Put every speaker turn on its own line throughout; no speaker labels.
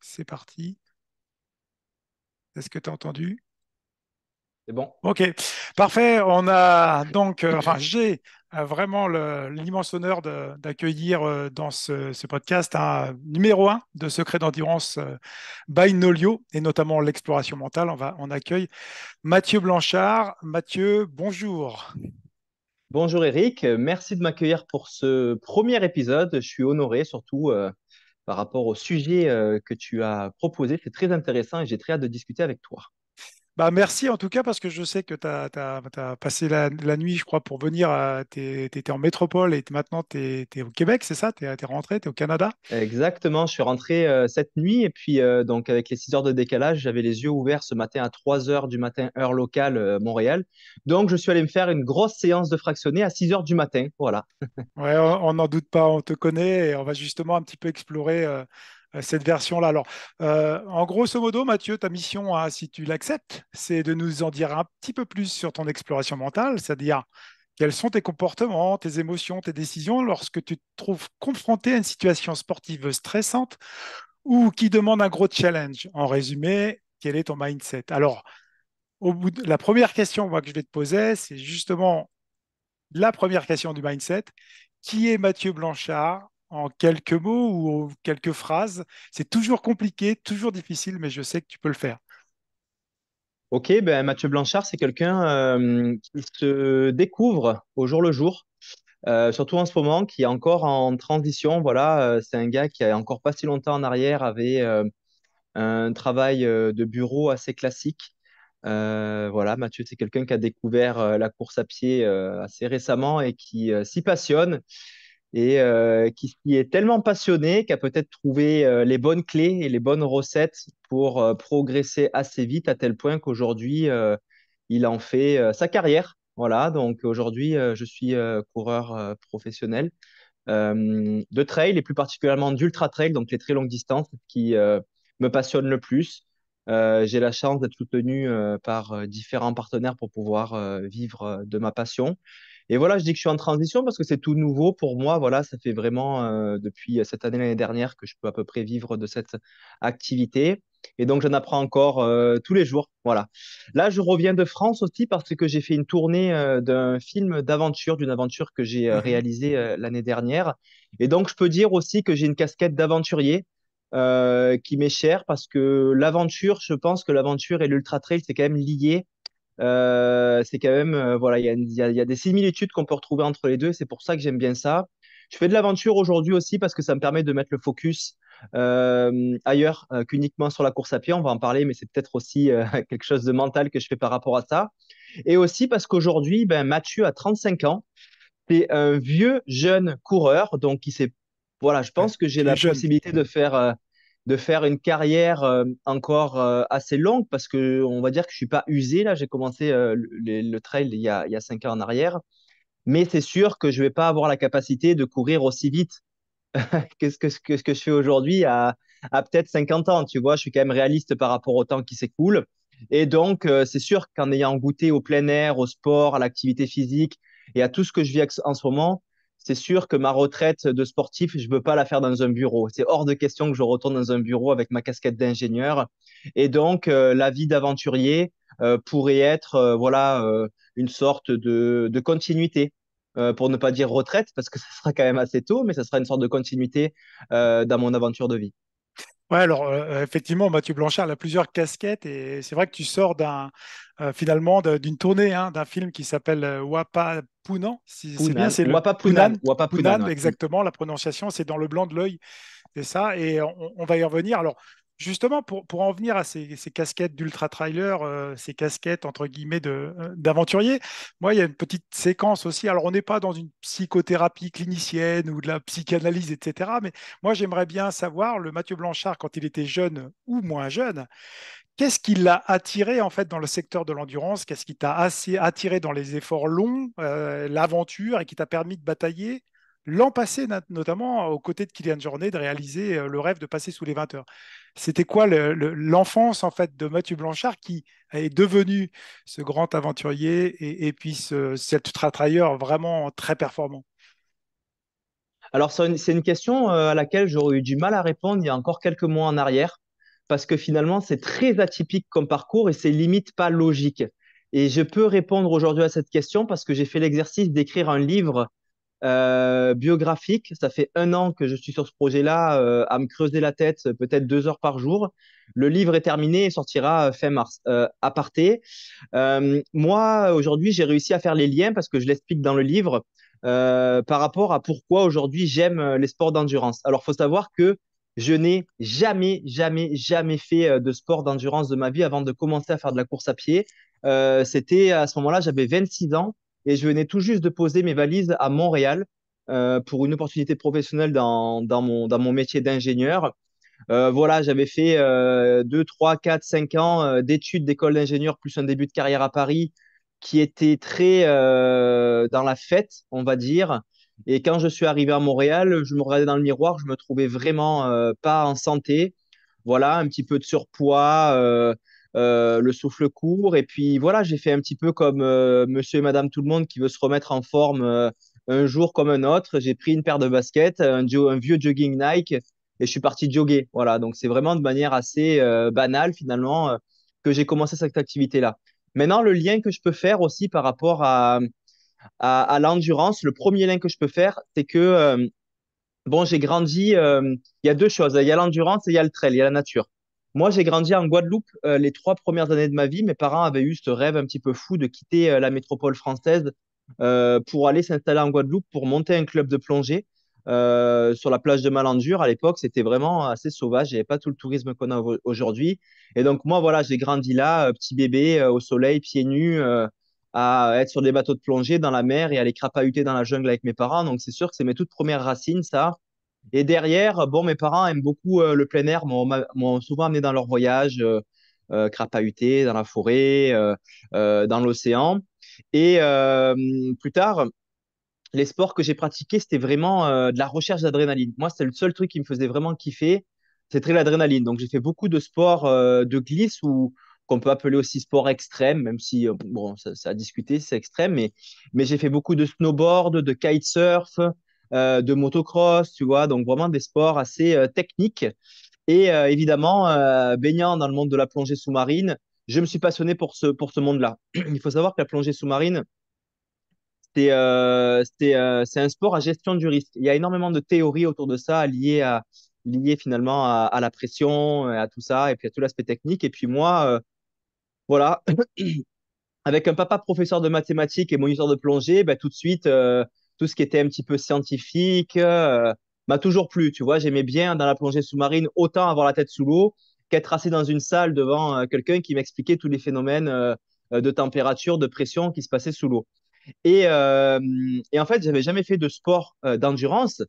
C'est parti. Est-ce que tu as entendu?
C'est bon.
Ok, parfait. On a donc, euh, enfin, j'ai euh, vraiment l'immense honneur d'accueillir euh, dans ce, podcast un numéro un de Secret d'endurance by Nolio et notamment l'exploration mentale. On, va, on accueille Mathieu Blanchard. Mathieu, bonjour.
Bonjour Eric, merci de m'accueillir pour ce premier épisode. Je suis honoré surtout par rapport au sujet que tu as proposé. C'est très intéressant et j'ai très hâte de discuter avec toi.
Bah, merci en tout cas parce que je sais que tu as, passé la, nuit, je crois, pour venir. Tu étais en métropole et maintenant tu es, au Québec, c'est ça? Tu es, rentré, tu es au Canada?
Exactement, je suis rentré euh, cette nuit et puis euh, donc avec les 6 heures de décalage, j'avais les yeux ouverts ce matin à 3 heures du matin, heure locale, Montréal. Donc je suis allé me faire une grosse séance de fractionné à 6 heures du matin. Voilà.
ouais, on n'en doute pas, on te connaît et on va justement un petit peu explorer euh, cette version-là. Alors, euh, en grosso modo, Mathieu, ta mission, hein, si tu l'acceptes, c'est de nous en dire un petit peu plus sur ton exploration mentale, c'est-à-dire quels sont tes comportements, tes émotions, tes décisions lorsque tu te trouves confronté à une situation sportive stressante ou qui demande un gros challenge. En résumé, quel est ton mindset? Alors, au bout de la première question que je vais te poser, c'est justement la première question du mindset. Qui est Mathieu Blanchard? En quelques mots ou quelques phrases. C'est toujours compliqué, toujours difficile, mais je sais que tu peux le faire.
Ok, ben Mathieu Blanchard, c'est quelqu'un euh, qui se découvre au jour le jour, euh, surtout en ce moment, qui est encore en transition. Voilà, euh, c'est un gars qui a encore pas si longtemps en arrière avait un travail de bureau assez classique. voilà, Mathieu, c'est quelqu'un qui a découvert la course à pied assez récemment et qui s'y passionne et euh, qui, est tellement passionné qu'a peut-être trouvé euh, les bonnes clés et les bonnes recettes pour euh, progresser assez vite à tel point qu'aujourd'hui, il en fait sa carrière. Voilà, donc aujourd'hui, je suis coureur professionnel de trail et plus particulièrement d'ultra trail, donc les très longues distances qui me passionnent le plus. J'ai la chance d'être soutenu par différents partenaires pour pouvoir vivre de ma passion. Et voilà, je dis que je suis en transition parce que c'est tout nouveau pour moi. Voilà, ça fait vraiment euh, depuis cette année, l'année dernière, que je peux à peu près vivre de cette activité. Et donc, j'en apprends encore euh, tous les jours. Voilà. Là, je reviens de France aussi parce que j'ai fait une tournée euh, d'un film d'aventure, d'une aventure que j'ai réalisé réalisée l'année dernière. Et donc, je peux dire aussi que j'ai une casquette d'aventurier. qui m'est chère parce que l'aventure, je pense que l'aventure et l'ultra trail, c'est quand même lié euh, c'est quand même, euh, voilà, il y, y, a des similitudes qu'on peut retrouver entre les deux. C'est pour ça que j'aime bien ça. Je fais de l'aventure aujourd'hui aussi parce que ça me permet de mettre le focus euh, ailleurs qu'uniquement sur la course à pied. On va en parler, mais c'est peut-être aussi quelque chose de mental que je fais par rapport à ça. Et aussi parce qu'aujourd'hui, ben, Mathieu a 35 ans. C'est un vieux jeune coureur, donc qui s'est voilà, je pense que j'ai la possibilité de faire de faire une carrière euh, encore euh, assez longue parce que on va dire que je suis pas usé là. J'ai commencé euh, le, trail il y, a, il y a cinq ans en arrière, mais c'est sûr que je vais pas avoir la capacité de courir aussi vite que ce que, que, que je fais aujourd'hui à, à peut-être 50 ans. Tu vois, je suis quand même réaliste par rapport au temps qui s'écoule. Et donc, c'est sûr qu'en ayant goûté au plein air, au sport, à l'activité physique et à tout ce que je vis en ce moment, c'est sûr que ma retraite de sportif, je ne veux pas la faire dans un bureau. C'est hors de question que je retourne dans un bureau avec ma casquette d'ingénieur. Et donc, euh, la vie d'aventurier euh, pourrait être euh, voilà, une sorte de, continuité. pour ne pas dire retraite, parce que ça sera quand même assez tôt, mais ça sera une sorte de continuité dans mon aventure de vie.
Ouais, alors effectivement, Mathieu Blanchard a plusieurs casquettes et c'est vrai que tu sors d'un euh, finalement d'une tournée hein, d'un film qui s'appelle euh, Wapa Punan.
Si c'est bien, c'est Wapa Punan.
Wapa Punan, exactement. La prononciation, c'est dans le blanc de l'œil, c'est ça. Et on, on, va y revenir. Alors, Justement, pour, pour, en venir à ces, casquettes d'ultra-trailer, euh, ces casquettes entre guillemets euh, d'aventurier, moi, il y a une petite séquence aussi. Alors, on n'est pas dans une psychothérapie clinicienne ou de la psychanalyse, etc. Mais moi, j'aimerais bien savoir, le Mathieu Blanchard, quand il était jeune ou moins jeune, qu'est-ce qui l'a attiré en fait dans le secteur de l'endurance? Qu'est-ce qui t'a attiré dans les efforts longs, euh, l'aventure et qui t'a permis de batailler l'an passé, notamment aux côtés de Kylian Jornet, de réaliser le rêve de passer sous les 20 heures? C'était quoi l'enfance en fait de Mathieu Blanchard qui est devenu ce grand aventurier et, puis ce, cet ultra-trailleur vraiment très performant?
Alors, c'est une, c'est une question euh, à laquelle j'aurais eu du mal à répondre il y a encore quelques mois en arrière, parce que finalement, c'est très atypique comme parcours et c'est limite pas logique. Et je peux répondre aujourd'hui à cette question parce que j'ai fait l'exercice d'écrire un livre euh, biographique. Ça fait un an que je suis sur ce projet-là, euh, à me creuser la tête, peut-être deux heures par jour. Le livre est terminé et sortira euh, fin mars. Euh, aparté, moi, aujourd'hui, j'ai réussi à faire les liens parce que je l'explique dans le livre par rapport à pourquoi aujourd'hui j'aime les sports d'endurance. Alors, faut savoir que je n'ai jamais, jamais, jamais fait euh, de sport d'endurance de ma vie avant de commencer à faire de la course à pied. Euh, c'était à ce moment-là, j'avais 26 ans et je venais tout juste de poser mes valises à Montréal euh, pour une opportunité professionnelle dans, mon, dans mon métier d'ingénieur. Voilà, j'avais fait euh, 2, 3, 4, 5 ans d'études d'école d'ingénieur plus un début de carrière à Paris qui était très dans la fête, on va dire. Et quand je suis arrivé à Montréal, je me regardais dans le miroir, je me trouvais vraiment euh, pas en santé. Voilà, un petit peu de surpoids, euh, euh, le souffle court. Et puis voilà, j'ai fait un petit peu comme monsieur et madame tout le monde qui veut se remettre en forme un jour comme un autre. J'ai pris une paire de baskets, un, un vieux jogging Nike et je suis parti jogger. Voilà, donc c'est vraiment de manière assez banale finalement que j'ai commencé cette activité-là. Maintenant, le lien que je peux faire aussi par rapport à, à, l'endurance, le premier lien que je peux faire, c'est que euh, Bon, j'ai grandi, euh, il y a deux choses, il y a l'endurance et il y a le trail, il y a la nature. Moi, j'ai grandi en Guadeloupe euh, les trois premières années de ma vie. Mes parents avaient eu ce rêve un petit peu fou de quitter la métropole française pour aller s'installer en Guadeloupe pour monter un club de plongée sur la plage de Malandur. À l'époque, c'était vraiment assez sauvage, il n'y avait pas tout le tourisme qu'on a au- aujourd'hui. Et donc, moi, voilà, j'ai grandi là, petit bébé, au soleil, pieds nus, à être sur des bateaux de plongée dans la mer et aller crapahuter dans la jungle avec mes parents. Donc, c'est sûr que c'est mes toutes premières racines, ça. Et derrière, bon, mes parents aiment beaucoup euh, le plein air, m'ont souvent amené dans leurs voyages, euh, euh, crapahuter dans la forêt, euh, dans l'océan. Et plus tard, les sports que j'ai pratiqués, c'était vraiment de la recherche d'adrénaline. Moi, c'est le seul truc qui me faisait vraiment kiffer, c'était l'adrénaline. Donc, j'ai fait beaucoup de sports de glisse ou qu'on peut appeler aussi sport extrême, même si, euh, bon, ça, ça a discuté, c'est extrême, mais, mais j'ai fait beaucoup de snowboard, de kitesurf, euh, de motocross, tu vois, donc vraiment des sports assez euh, techniques. Et euh, évidemment, baignant dans le monde de la plongée sous-marine, je me suis passionné pour ce, pour ce monde-là. Il faut savoir que la plongée sous-marine, c'est un sport à gestion du risque. Il y a énormément de théories autour de ça liées à finalement à, la pression, à tout ça, et puis à tout l'aspect technique. Et puis moi, voilà, avec un papa professeur de mathématiques et moniteur de plongée, ben, tout de suite, euh, tout ce qui était un petit peu scientifique euh, m'a toujours plu. Tu vois, j'aimais bien dans la plongée sous-marine autant avoir la tête sous l'eau qu'être assis dans une salle devant euh, quelqu'un qui m'expliquait tous les phénomènes de température, de pression qui se passaient sous l'eau. Et, en fait, j'avais jamais fait de sport d'endurance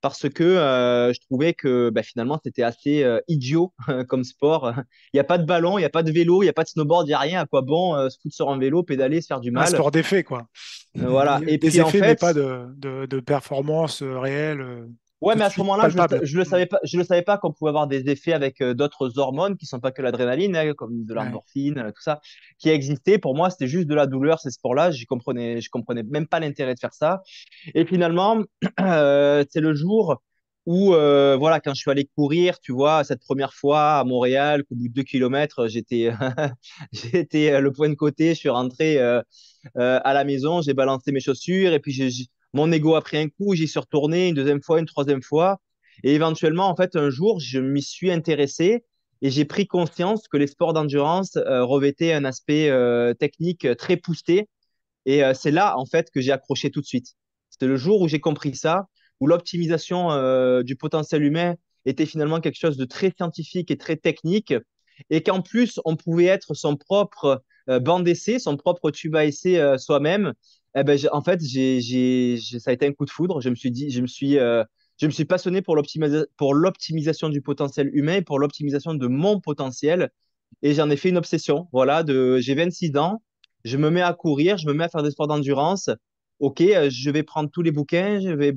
parce que euh, je trouvais que bah, finalement, c'était assez euh, idiot comme sport. Il n'y a pas de ballon, il n'y a pas de vélo, il n'y a pas de snowboard, il n'y a rien. À quoi bon euh, se foutre sur un vélo, pédaler, se faire du
Un
mal?
sport d'effet, quoi.
Voilà. Et puis en
effets, mais
fait,
pas de, de, de performance euh, réelle,
Ouais, mais à ce moment-là, je je le savais pas, je le savais pas qu'on pouvait avoir des effets avec euh, d'autres hormones qui sont pas que l'adrénaline, hein, comme de
Ouais.
l'endorphine, euh, tout ça, qui existait. Pour moi, c'était juste de la douleur, ces sports-là. Je comprenais, je comprenais même pas l'intérêt de faire ça. Et finalement, euh, c'est le jour où, euh, voilà, quand je suis allé courir, tu vois, cette première fois à Montréal, qu'au bout de deux kilomètres, j'étais, j'étais le point de côté, je suis rentré à la maison, j'ai balancé mes chaussures et puis j'ai- mon ego a pris un coup, j'y suis retourné une deuxième fois, une troisième fois. Et éventuellement, en fait, un jour, je m'y suis intéressé et j'ai pris conscience que les sports d'endurance euh, revêtaient un aspect euh, technique très poussé. Et euh, c'est là, en fait, que j'ai accroché tout de suite. C'était le jour où j'ai compris ça, où l'optimisation du potentiel humain était finalement quelque chose de très scientifique et très technique, et qu'en plus, on pouvait être son propre banc d'essai, son propre tube à essai soi-même. Eh ben, en fait, j'ai, j'ai, ça a été un coup de foudre. Je me suis dit, je me suis, euh, je me suis passionné pour l'optimisa- pour l'optimisation du potentiel humain pour l'optimisation de mon potentiel. Et j'en ai fait une obsession. Voilà, j'ai 26 ans, je me mets à courir, je me mets à faire des sports d'endurance. Ok, euh, je vais prendre tous les bouquins, je vais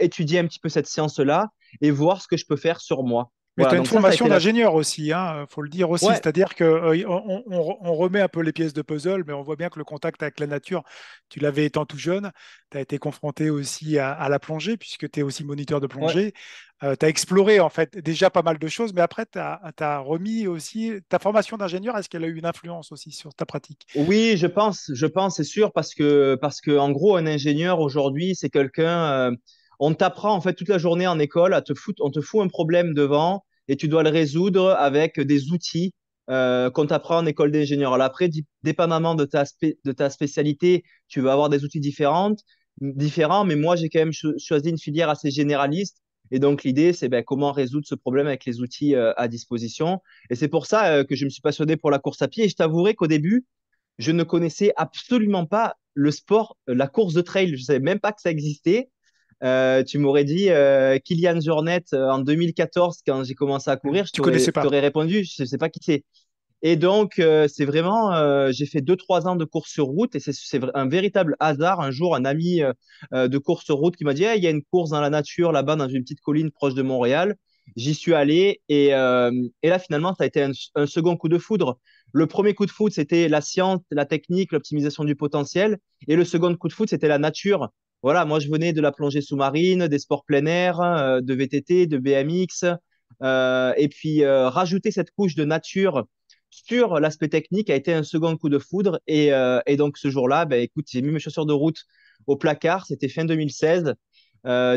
étudier un petit peu cette science-là et voir ce que je peux faire sur moi.
Mais tu as une formation d'ingénieur aussi, il hein, faut le dire aussi. C'est-à-dire qu'on euh, on, remet un peu les pièces de puzzle, mais on voit bien que le contact avec la nature, tu l'avais étant tout jeune. Tu as été confronté aussi à, la plongée, puisque tu es aussi moniteur de plongée. Euh, tu as exploré en fait déjà pas mal de choses, mais après, tu as, remis aussi ta formation d'ingénieur. Est-ce qu'elle a eu une influence aussi sur ta pratique?
Oui, je pense, je pense, c'est sûr, parce que, parce que en gros, un ingénieur aujourd'hui, c'est quelqu'un. Euh, on t'apprend en fait toute la journée en école à te foutre, on te fout un problème devant et tu dois le résoudre avec des outils euh, qu'on t'apprend en école d'ingénieur. Alors après, dépendamment de ta, de ta spécialité, tu vas avoir des outils différents, différents mais moi, j'ai quand même choisi une filière assez généraliste. Et donc, l'idée, c'est ben, comment résoudre ce problème avec les outils euh, à disposition. Et c'est pour ça euh, que je me suis passionné pour la course à pied. Et je t'avouerai qu'au début, je ne connaissais absolument pas le sport, la course de trail. Je ne savais même pas que ça existait. Euh, tu m'aurais dit euh, Kylian Jornet euh, en 2014 quand j'ai commencé à courir, je t'aurais répondu, je ne sais pas qui c'est. Et donc, c'est vraiment, j'ai fait deux, trois ans de course sur route et c'est un véritable hasard. Un jour, un ami de course sur route qui m'a dit il y a une course dans la nature là-bas, dans une petite colline proche de Montréal. J'y suis allé et, et, là, finalement, ça a été un, un, second coup de foudre. Le premier coup de foudre, c'était la science, la technique, l'optimisation du potentiel. Et le second coup de foudre, c'était la nature voilà, moi je venais de la plongée sous-marine, des sports plein air, euh, de VTT, de BMX, euh, et puis euh, rajouter cette couche de nature sur l'aspect technique a été un second coup de foudre. Et, donc ce jour-là, ben, écoute, j'ai mis mes chaussures de route au placard, c'était fin 2016.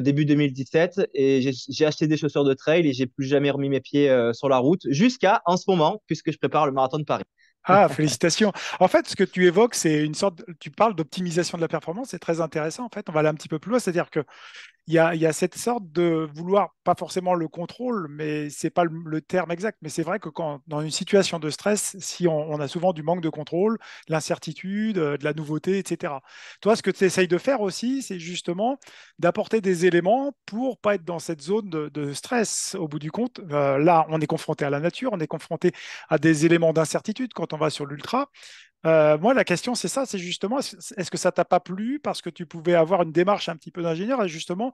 début 2017 et j'ai acheté des chaussures de trail et j'ai plus jamais remis mes pieds sur la route jusqu'à en ce moment puisque je prépare le marathon de Paris.
Ah, félicitations. En fait, ce que tu évoques, c'est une sorte, tu parles d'optimisation de la performance, c'est très intéressant. En fait, on va aller un petit peu plus loin, c'est-à-dire que il y a, cette sorte de vouloir, pas forcément le contrôle, mais c'est pas le, terme exact, mais c'est vrai que quand dans une situation de stress, si on, a souvent du manque de contrôle, l'incertitude, euh, de la nouveauté, etc. Toi, ce que tu essayes de faire aussi, c'est justement d'apporter des éléments pour pas être dans cette zone de, stress. Au bout du compte, euh, là, on est confronté à la nature, on est confronté à des éléments d'incertitude quand on va sur l'ultra. Euh, moi, la question, c'est ça, c'est justement, est-ce que ça t'a pas plu parce que tu pouvais avoir une démarche un petit peu d'ingénieur et justement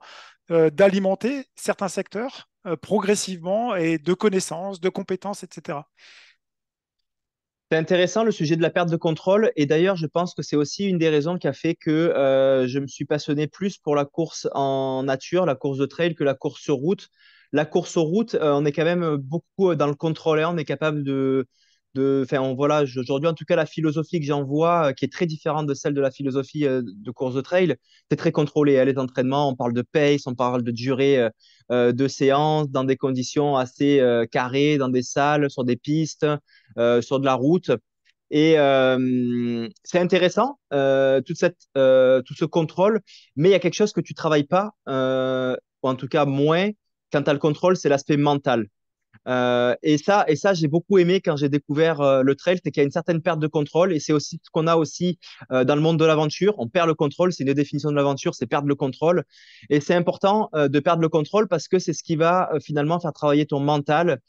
euh, d'alimenter certains secteurs euh, progressivement et de connaissances, de compétences, etc.
C'est intéressant le sujet de la perte de contrôle et d'ailleurs, je pense que c'est aussi une des raisons qui a fait que je me suis passionné plus pour la course en nature, la course de trail que la course sur route. La course sur route, on est quand même beaucoup dans le contrôle, on est capable de de, enfin, aujourd'hui, en tout cas, la philosophie que j'en vois, euh, qui est très différente de celle de la philosophie euh, de course de trail, c'est très contrôlé. Les entraînements, on parle de pace, on parle de durée euh, de séance dans des conditions assez carrées, dans des salles, sur des pistes, sur de la route. Et c'est intéressant, tout ce contrôle, mais il y a quelque chose que tu travailles pas, ou en tout cas moins, quand tu as le contrôle, c'est l'aspect mental. Euh, et ça, et ça j'ai beaucoup aimé quand j'ai découvert euh, le trail, c'est qu'il y a une certaine perte de contrôle. Et c'est aussi ce qu'on a aussi euh, dans le monde de l'aventure. On perd le contrôle, c'est une définition de l'aventure, c'est perdre le contrôle. Et c'est important de perdre le contrôle parce que c'est ce qui va finalement faire travailler ton mental.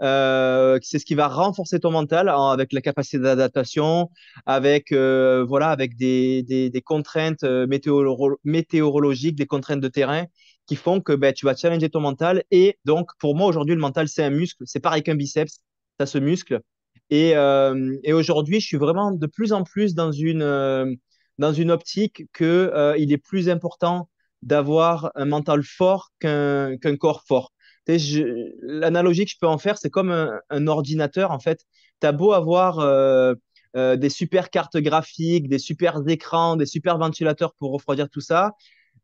c'est ce qui va renforcer ton mental avec la capacité d'adaptation, avec voilà, avec des contraintes météorologiques, des contraintes de terrain qui font que ben, tu vas challenger ton mental. Et donc, pour moi, aujourd'hui, le mental, c'est un muscle. C'est pareil qu'un biceps, ça se muscle. Et, euh, et aujourd'hui, je suis vraiment de plus en plus dans une, euh, dans une optique qu'il euh, est plus important d'avoir un mental fort qu'un qu'un corps fort. L'analogie que je peux en faire, c'est comme un, un, ordinateur. En fait, tu as beau avoir des super cartes graphiques, des super écrans, des super ventilateurs pour refroidir tout ça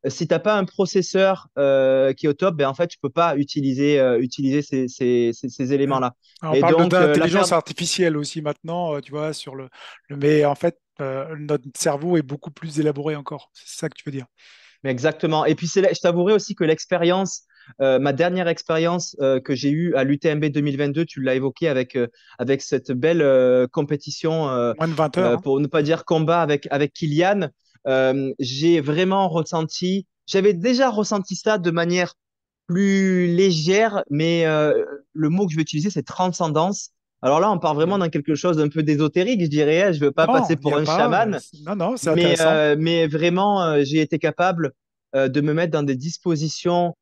si tu n'as pas un processeur euh, qui est au top, ben, en fait, tu ne peux pas utiliser, euh, utiliser ces, ces, ces, éléments-là.
On parle euh, d'intelligence artificielle aussi maintenant, tu vois, sur le, le... mais en fait, notre cerveau est beaucoup plus élaboré encore. C'est ça que tu veux dire.
Mais exactement. Et puis, je t'avouerai aussi que l'expérience, ma dernière expérience que j'ai eue à l'UTMB 2022, tu l'as évoqué avec, avec cette belle compétition,
Moins de 20 heures, hein.
pour ne pas dire combat avec, avec Kylian. Euh, j'ai vraiment ressenti, j'avais déjà ressenti ça de manière plus légère, mais euh, le mot que je vais utiliser, c'est transcendance. Alors là, on part vraiment dans quelque chose d'un peu d'ésotérique, je dirais. Hein. Je ne veux pas passer pour un chaman.
Non, non, c'est
mais, euh, mais vraiment, j'ai été capable de me mettre dans des dispositions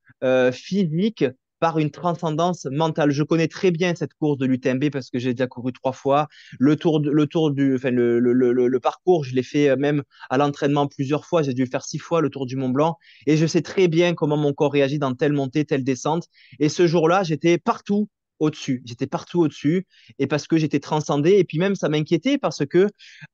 physiques par une transcendance mentale. Je connais très bien cette course de l'UTMB parce que j'ai déjà couru trois fois. Le tour, le tour du, enfin, le, le, le, parcours, je l'ai fait euh, même à l'entraînement plusieurs fois. J'ai dû le faire six fois, le tour du Mont Blanc. Et je sais très bien comment mon corps réagit dans telle montée, telle descente. Et ce jour-là, j'étais partout au-dessus. J'étais partout au-dessus et parce que j'étais transcendé. Et puis même, ça m'inquiétait parce que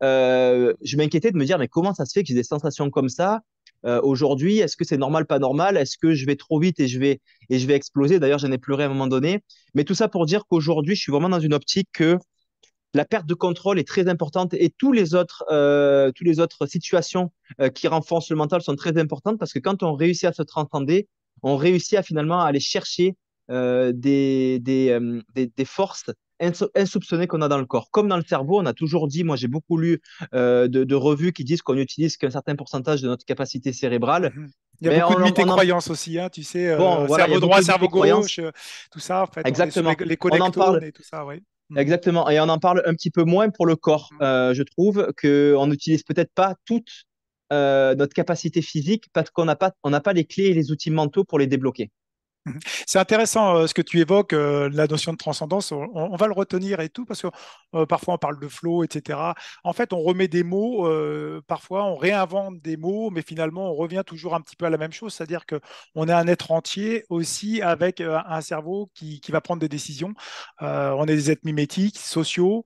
euh, je m'inquiétais de me dire, mais comment ça se fait que j'ai des sensations comme ça? Euh, aujourd'hui Est-ce que c'est normal, pas normal? Est-ce que je vais trop vite et je vais, et je vais exploser? D'ailleurs, j'en ai pleuré à un moment donné. Mais tout ça pour dire qu'aujourd'hui, je suis vraiment dans une optique que la perte de contrôle est très importante et tous les autres, euh, les autres situations euh, qui renforcent le mental sont très importantes parce que quand on réussit à se transcender, on réussit à finalement aller chercher euh, des, des, des, forces insoupçonnées qu'on a dans le corps. Comme dans le cerveau, on a toujours dit, moi j'ai beaucoup lu euh, de, de, revues qui disent qu'on n'utilise qu'un certain pourcentage de notre capacité cérébrale.
Mhm. Il y a Mais beaucoup on, de mythes et croyances aussi, hein, tu sais, bon, voilà, cerveau droit, cerveau gauche, tout ça, en fait.
Exactement.
Les, les et tout ça, oui.
Mhm. Exactement. Et on en parle un petit peu moins pour le corps. Mhm. Euh, je trouve qu'on n'utilise peut-être pas toute euh, notre capacité physique parce qu'on n'a pas, on n'a pas les clés et les outils mentaux pour les débloquer.
C'est intéressant euh, ce que tu évoques, euh, la notion de transcendance. On, va le retenir et tout, parce que euh, parfois on parle de flow, etc. En fait, on remet des mots, parfois on réinvente des mots, mais finalement on revient toujours un petit peu à la même chose, c'est-à-dire qu'on est un être entier aussi avec un cerveau qui, qui, va prendre des décisions. On est des êtres mimétiques, sociaux,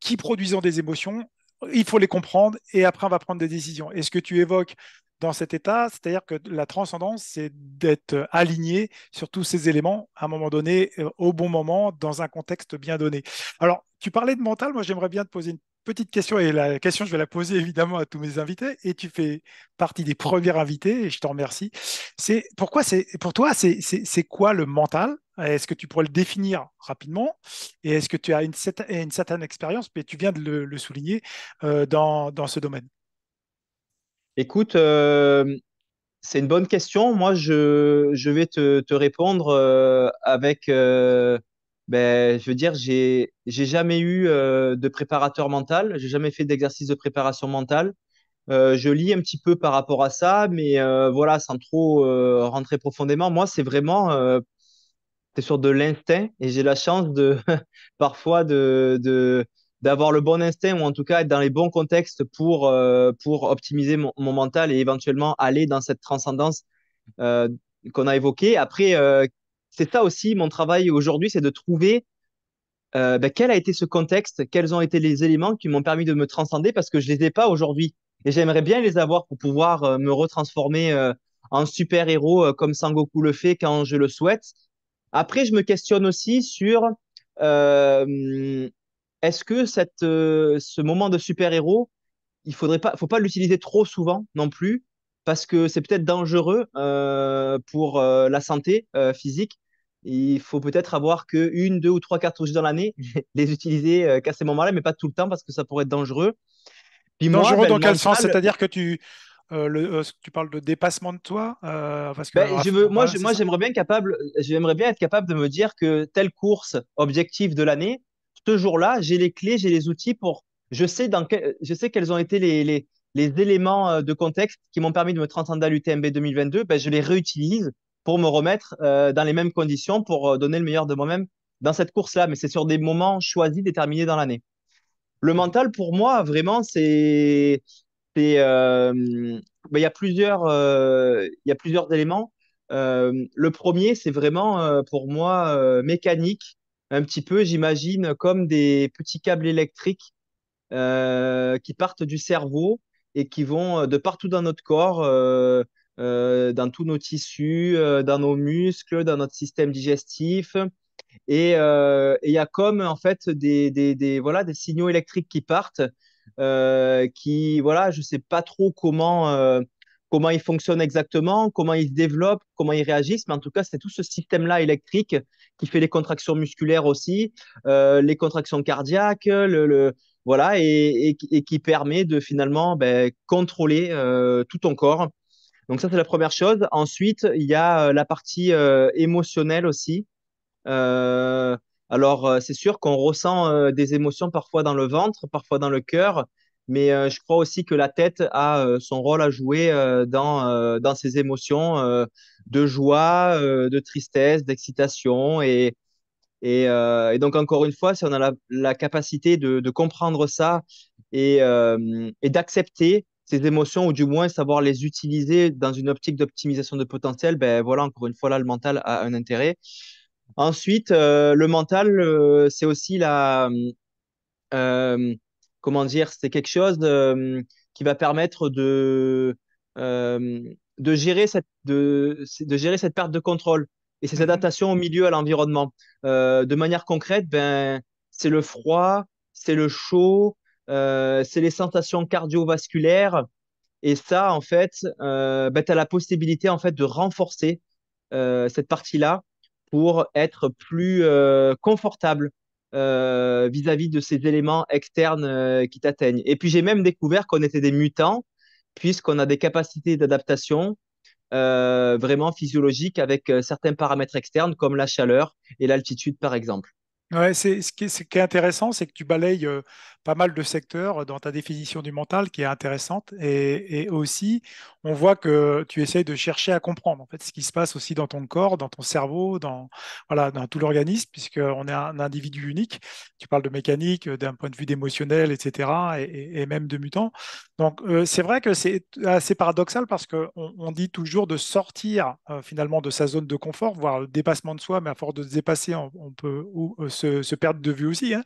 qui produisent des émotions. Il faut les comprendre et après on va prendre des décisions. Et ce que tu évoques dans cet état, c'est-à-dire que la transcendance, c'est d'être aligné sur tous ces éléments à un moment donné, euh, au bon moment, dans un contexte bien donné. Alors, tu parlais de mental, moi j'aimerais bien te poser une petite question, et la question, je vais la poser évidemment à tous mes invités, et tu fais partie des premiers invités, et je te remercie. C'est pourquoi c'est pour toi, c'est quoi le mental? Est-ce que tu pourrais le définir rapidement? Et est-ce que tu as une, certaine expérience, mais tu viens de le, le souligner, euh, dans, dans ce domaine
Écoute, euh, c'est une bonne question. Moi, je, je vais te, te répondre euh, avec, euh, ben, je veux dire, j'ai, j'ai jamais eu euh, de préparateur mental. J'ai jamais fait d'exercice de préparation mentale. Euh, je lis un petit peu par rapport à ça, mais euh, voilà, sans trop rentrer profondément. Moi, c'est vraiment, c'est sur de l'instinct et j'ai la chance de parfois de, de d'avoir le bon instinct ou en tout cas être dans les bons contextes pour, euh, pour optimiser mon, mental et éventuellement aller dans cette transcendance euh, qu'on a évoquée. Après, euh, c'est ça aussi mon travail aujourd'hui, c'est de trouver ben, quel a été ce contexte, quels ont été les éléments qui m'ont permis de me transcender parce que je les ai pas aujourd'hui et j'aimerais bien les avoir pour pouvoir me retransformer en super héros comme Sangoku le fait quand je le souhaite. Après, je me questionne aussi sur est-ce que cette, euh, ce moment de super-héros, il faudrait pas, faut pas l'utiliser trop souvent non plus, parce que c'est peut-être dangereux euh, pour euh, la santé physique. Il faut peut-être avoir que une, deux ou trois cartouches dans l'année, les utiliser qu'à ces moments-là, mais pas tout le temps parce que ça pourrait être dangereux.
Puis dangereux moi, ben, dans quel mental, sens C'est-à-dire que tu, euh, le, euh, tu parles de dépassement de toi euh, parce que,
ben, je veux, moi, je, moi j'aimerais bien capable, j'aimerais bien être capable de me dire que telle course objectif de l'année, ce jour-là, j'ai les clés, j'ai les outils pour. Je sais, dans quel, je sais quels ont été les, les, les éléments euh, de contexte qui m'ont permis de me transcender à l'UTMB 2022. Ben, je les réutilise pour me remettre euh, dans les mêmes conditions, pour euh, donner le meilleur de moi-même dans cette course-là. Mais c'est sur des moments choisis, déterminés dans l'année. Le mental, pour moi, vraiment, c'est. Euh, ben, il y a plusieurs, euh, il y a plusieurs éléments. Le premier, c'est vraiment pour moi mécanique un petit peu, j'imagine, comme des petits câbles électriques euh, qui partent du cerveau et qui vont euh, de partout dans notre corps, euh, dans tous nos tissus, dans nos muscles, dans notre système digestif. Et il y a comme en fait des, voilà, des signaux électriques qui partent, qui, voilà, je sais pas trop comment comment ils fonctionnent exactement, comment ils se développent, comment ils réagissent, mais en tout cas, c'est tout ce système-là électrique qui fait les contractions musculaires aussi, euh, les contractions cardiaques, le, voilà, et, qui permet de finalement ben, contrôler euh, tout ton corps. Donc ça, c'est la première chose. Ensuite, il y a euh, la partie émotionnelle aussi. Alors, c'est sûr qu'on ressent des émotions parfois dans le ventre, parfois dans le cœur, mais euh, je crois aussi que la tête a euh, son rôle à jouer euh, dans, dans ces émotions de joie, de tristesse, d'excitation. Et, et, donc, encore une fois, si on a la, capacité de, de comprendre ça et, et d'accepter ces émotions, ou du moins savoir les utiliser dans une optique d'optimisation de potentiel, ben voilà, encore une fois, là, le mental a un intérêt. Ensuite, le mental, c'est aussi la, comment dire, c'est quelque chose de- qui va permettre de, euh, de gérer cette, de, de gérer cette perte de contrôle et cette
Mhm.
adaptation au milieu, à l'environnement. Euh, de manière concrète, ben, c'est le froid, c'est le chaud, euh, c'est les sensations cardiovasculaires. Et ça, en fait, euh, ben, tu as la possibilité en fait, de renforcer euh, cette partie-là pour être plus euh, confortable euh, vis-à-vis de ces éléments externes euh, qui t'atteignent. Et puis j'ai même découvert qu'on était des mutants, puisqu'on a des capacités d'adaptation euh, vraiment physiologiques avec certains paramètres externes comme la chaleur et l'altitude, par exemple.
Ouais, c'est, ce qui est, intéressant, c'est que tu balayes pas mal de secteurs dans ta définition du mental qui est intéressante. Et, aussi, on voit que tu essayes de chercher à comprendre en fait, ce qui se passe aussi dans ton corps, dans ton cerveau, dans, voilà, dans tout l'organisme, puisqu'on est un individu unique. Tu parles de mécanique, d'un point de vue d'émotionnel, etc., et, même de mutant. Donc, c'est vrai que c'est assez paradoxal parce qu'on on dit toujours de sortir finalement de sa zone de confort, voire le dépassement de soi, mais à force de se dépasser, on, on peut ou, se, perdre de vue aussi. hein.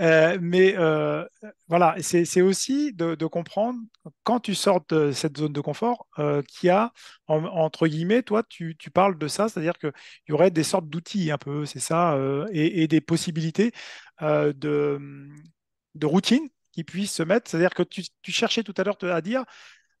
Euh, mais euh, voilà, c'est aussi de, comprendre quand tu sors de cette zone de confort euh, qu'il y a, en- entre guillemets, toi, tu, parles de ça, c'est-à-dire qu'il y aurait des sortes d'outils un peu, c'est ça, et, des possibilités de, de routine qui puissent se mettre. C'est-à-dire que tu, cherchais tout à l'heure à dire,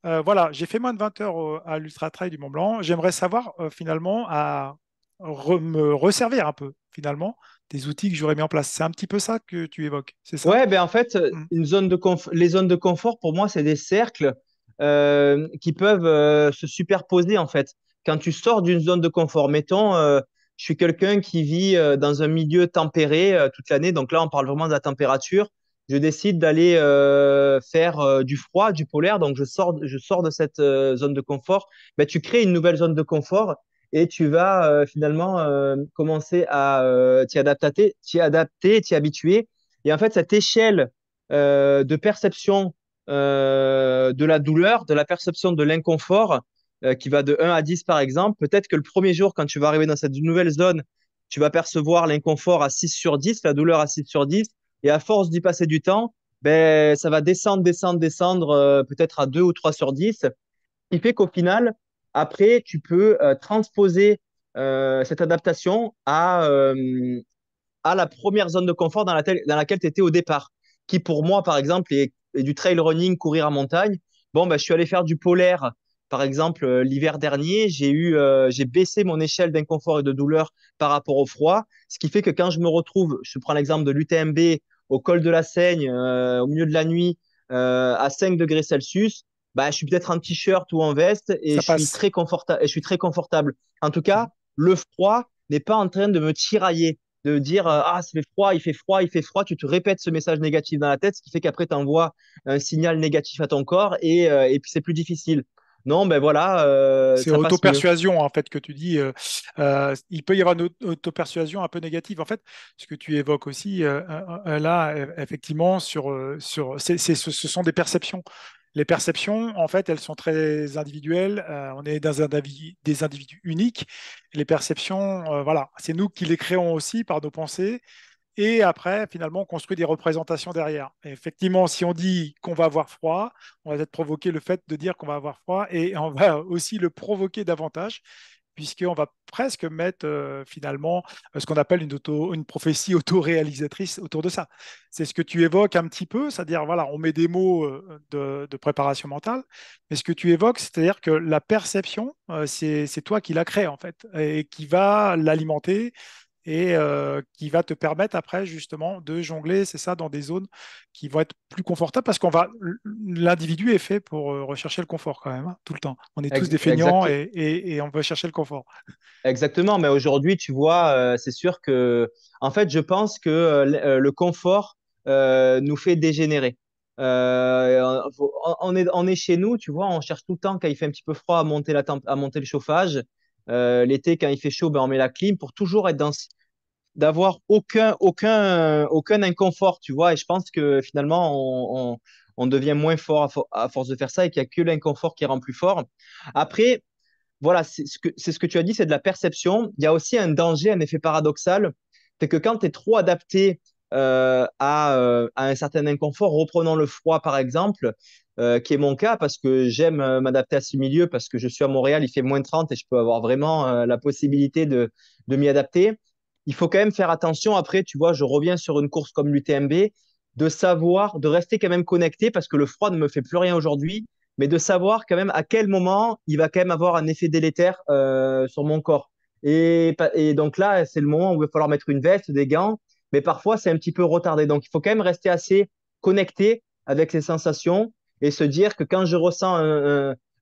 voilà, j'ai fait moins de 20 heures à l'Ultra Trail du Mont Blanc, j'aimerais savoir finalement à me resservir un peu finalement des outils que j'aurais mis en place. C'est un petit peu ça que tu évoques, c'est ça?
Ouais, ben en fait,
Mm.
une zone de conf- les zones de confort, pour moi, c'est des cercles euh, qui peuvent euh, se superposer, en fait. Quand tu sors d'une zone de confort, mettons, euh, je suis quelqu'un qui vit euh, dans un milieu tempéré euh, toute l'année, donc là, on parle vraiment de la température. Je décide d'aller euh, faire euh, du froid, du polaire, donc je sors, je sors de cette euh, zone de confort. Ben, tu crées une nouvelle zone de confort et tu vas euh, finalement euh, commencer à euh, t'y adapter, t'y adapter, t'y habituer. Et en fait, cette échelle de perception de la douleur, de la perception de l'inconfort, qui va de 1 à 10 par exemple, peut-être que le premier jour, quand tu vas arriver dans cette nouvelle zone, tu vas percevoir l'inconfort à 6 sur 10, la douleur à 6 sur 10, et à force d'y passer du temps, ben, ça va descendre, descendre, descendre, peut-être à 2 ou 3 sur 10, ce qui fait qu'au final, après, tu peux euh, transposer euh, cette adaptation à, euh, à la première zone de confort dans laquelle, dans laquelle tu étais au départ. Qui pour moi, par exemple, est, du trail running, courir en montagne. Bon, ben, je suis allé faire du polaire, par exemple, l'hiver dernier. J'ai eu, baissé mon échelle d'inconfort et de douleur par rapport au froid. Ce qui fait que quand je me retrouve, je prends l'exemple de l'UTMB au col de la Seigne, au milieu de la nuit, à 5 degrés Celsius, bah, je suis peut-être en t-shirt ou en veste et je suis très confortable. Je suis très confortable. En tout cas, le froid n'est pas en train de me tirailler de dire euh, ah, ça fait froid, il fait froid, il fait froid, tu te répètes ce message négatif dans la tête, ce qui fait qu'après tu envoies un signal négatif à ton corps et, euh, et puis c'est plus difficile. Non, ben voilà, euh,
C'est auto-persuasion, en fait, que tu dis. euh, euh, il peut y avoir une auto- auto-persuasion un peu négative. En fait, ce que tu évoques aussi, là, effectivement, sur, sur, ce ce sont des perceptions. Les perceptions, en fait, elles sont très individuelles. Euh, on est dans des individus uniques. Les perceptions, euh, voilà, c'est nous qui les créons aussi par nos pensées. Et après, finalement, on construit des représentations derrière. Effectivement, si on dit qu'on va avoir froid, on va peut-être provoquer le fait de dire qu'on va avoir froid et on va aussi le provoquer davantage, puisqu'on va presque mettre euh, finalement euh, ce qu'on appelle une, prophétie autoréalisatrice autour de ça. C'est ce que tu évoques un petit peu, c'est-à-dire, voilà, on met des mots euh, de, préparation mentale, mais ce que tu évoques, c'est-à-dire que la perception, c'est toi qui la crée, en fait, et qui va l'alimenter et euh, qui va te permettre après justement de jongler, c'est ça, dans des zones qui vont être plus confortables parce qu'on va, l'individu est fait pour euh, rechercher le confort quand même, hein, tout le temps. On est tous
Ex-
des feignants et, et- et on veut chercher le confort.
exactement, mais aujourd'hui, tu vois, euh, c'est sûr que, en fait, je pense que euh, le, confort nous fait dégénérer. Euh, on, est, on est chez nous, tu vois, on cherche tout le temps quand il fait un petit peu froid à monter, la à monter le chauffage. Euh, l'été, quand il fait chaud, ben, on met la clim pour toujours être dans d'avoir aucun, aucun, aucun inconfort, tu vois. Et je pense que finalement, on, on, devient moins fort à, force de faire ça et qu'il n'y a que l'inconfort qui rend plus fort. Après, voilà, c'est ce, que, ce que tu as dit, c'est de la perception. Il y a aussi un danger, un effet paradoxal, c'est que quand tu es trop adapté euh, à, euh, à, un certain inconfort, reprenons le froid par exemple, euh, qui est mon cas parce que j'aime m'adapter à ce milieu, parce que je suis à Montréal, il fait moins 30 et je peux avoir vraiment la possibilité de, de m'y adapter. Il faut quand même faire attention. Après, tu vois, je reviens sur une course comme l'UTMB, de savoir, de rester quand même connecté parce que le froid ne me fait plus rien aujourd'hui, mais de savoir quand même à quel moment il va quand même avoir un effet délétère sur mon corps. Et, et donc là, c'est le moment où il va falloir mettre une veste, des gants mais parfois c'est un petit peu retardé. Donc il faut quand même rester assez connecté avec les sensations et se dire que quand je ressens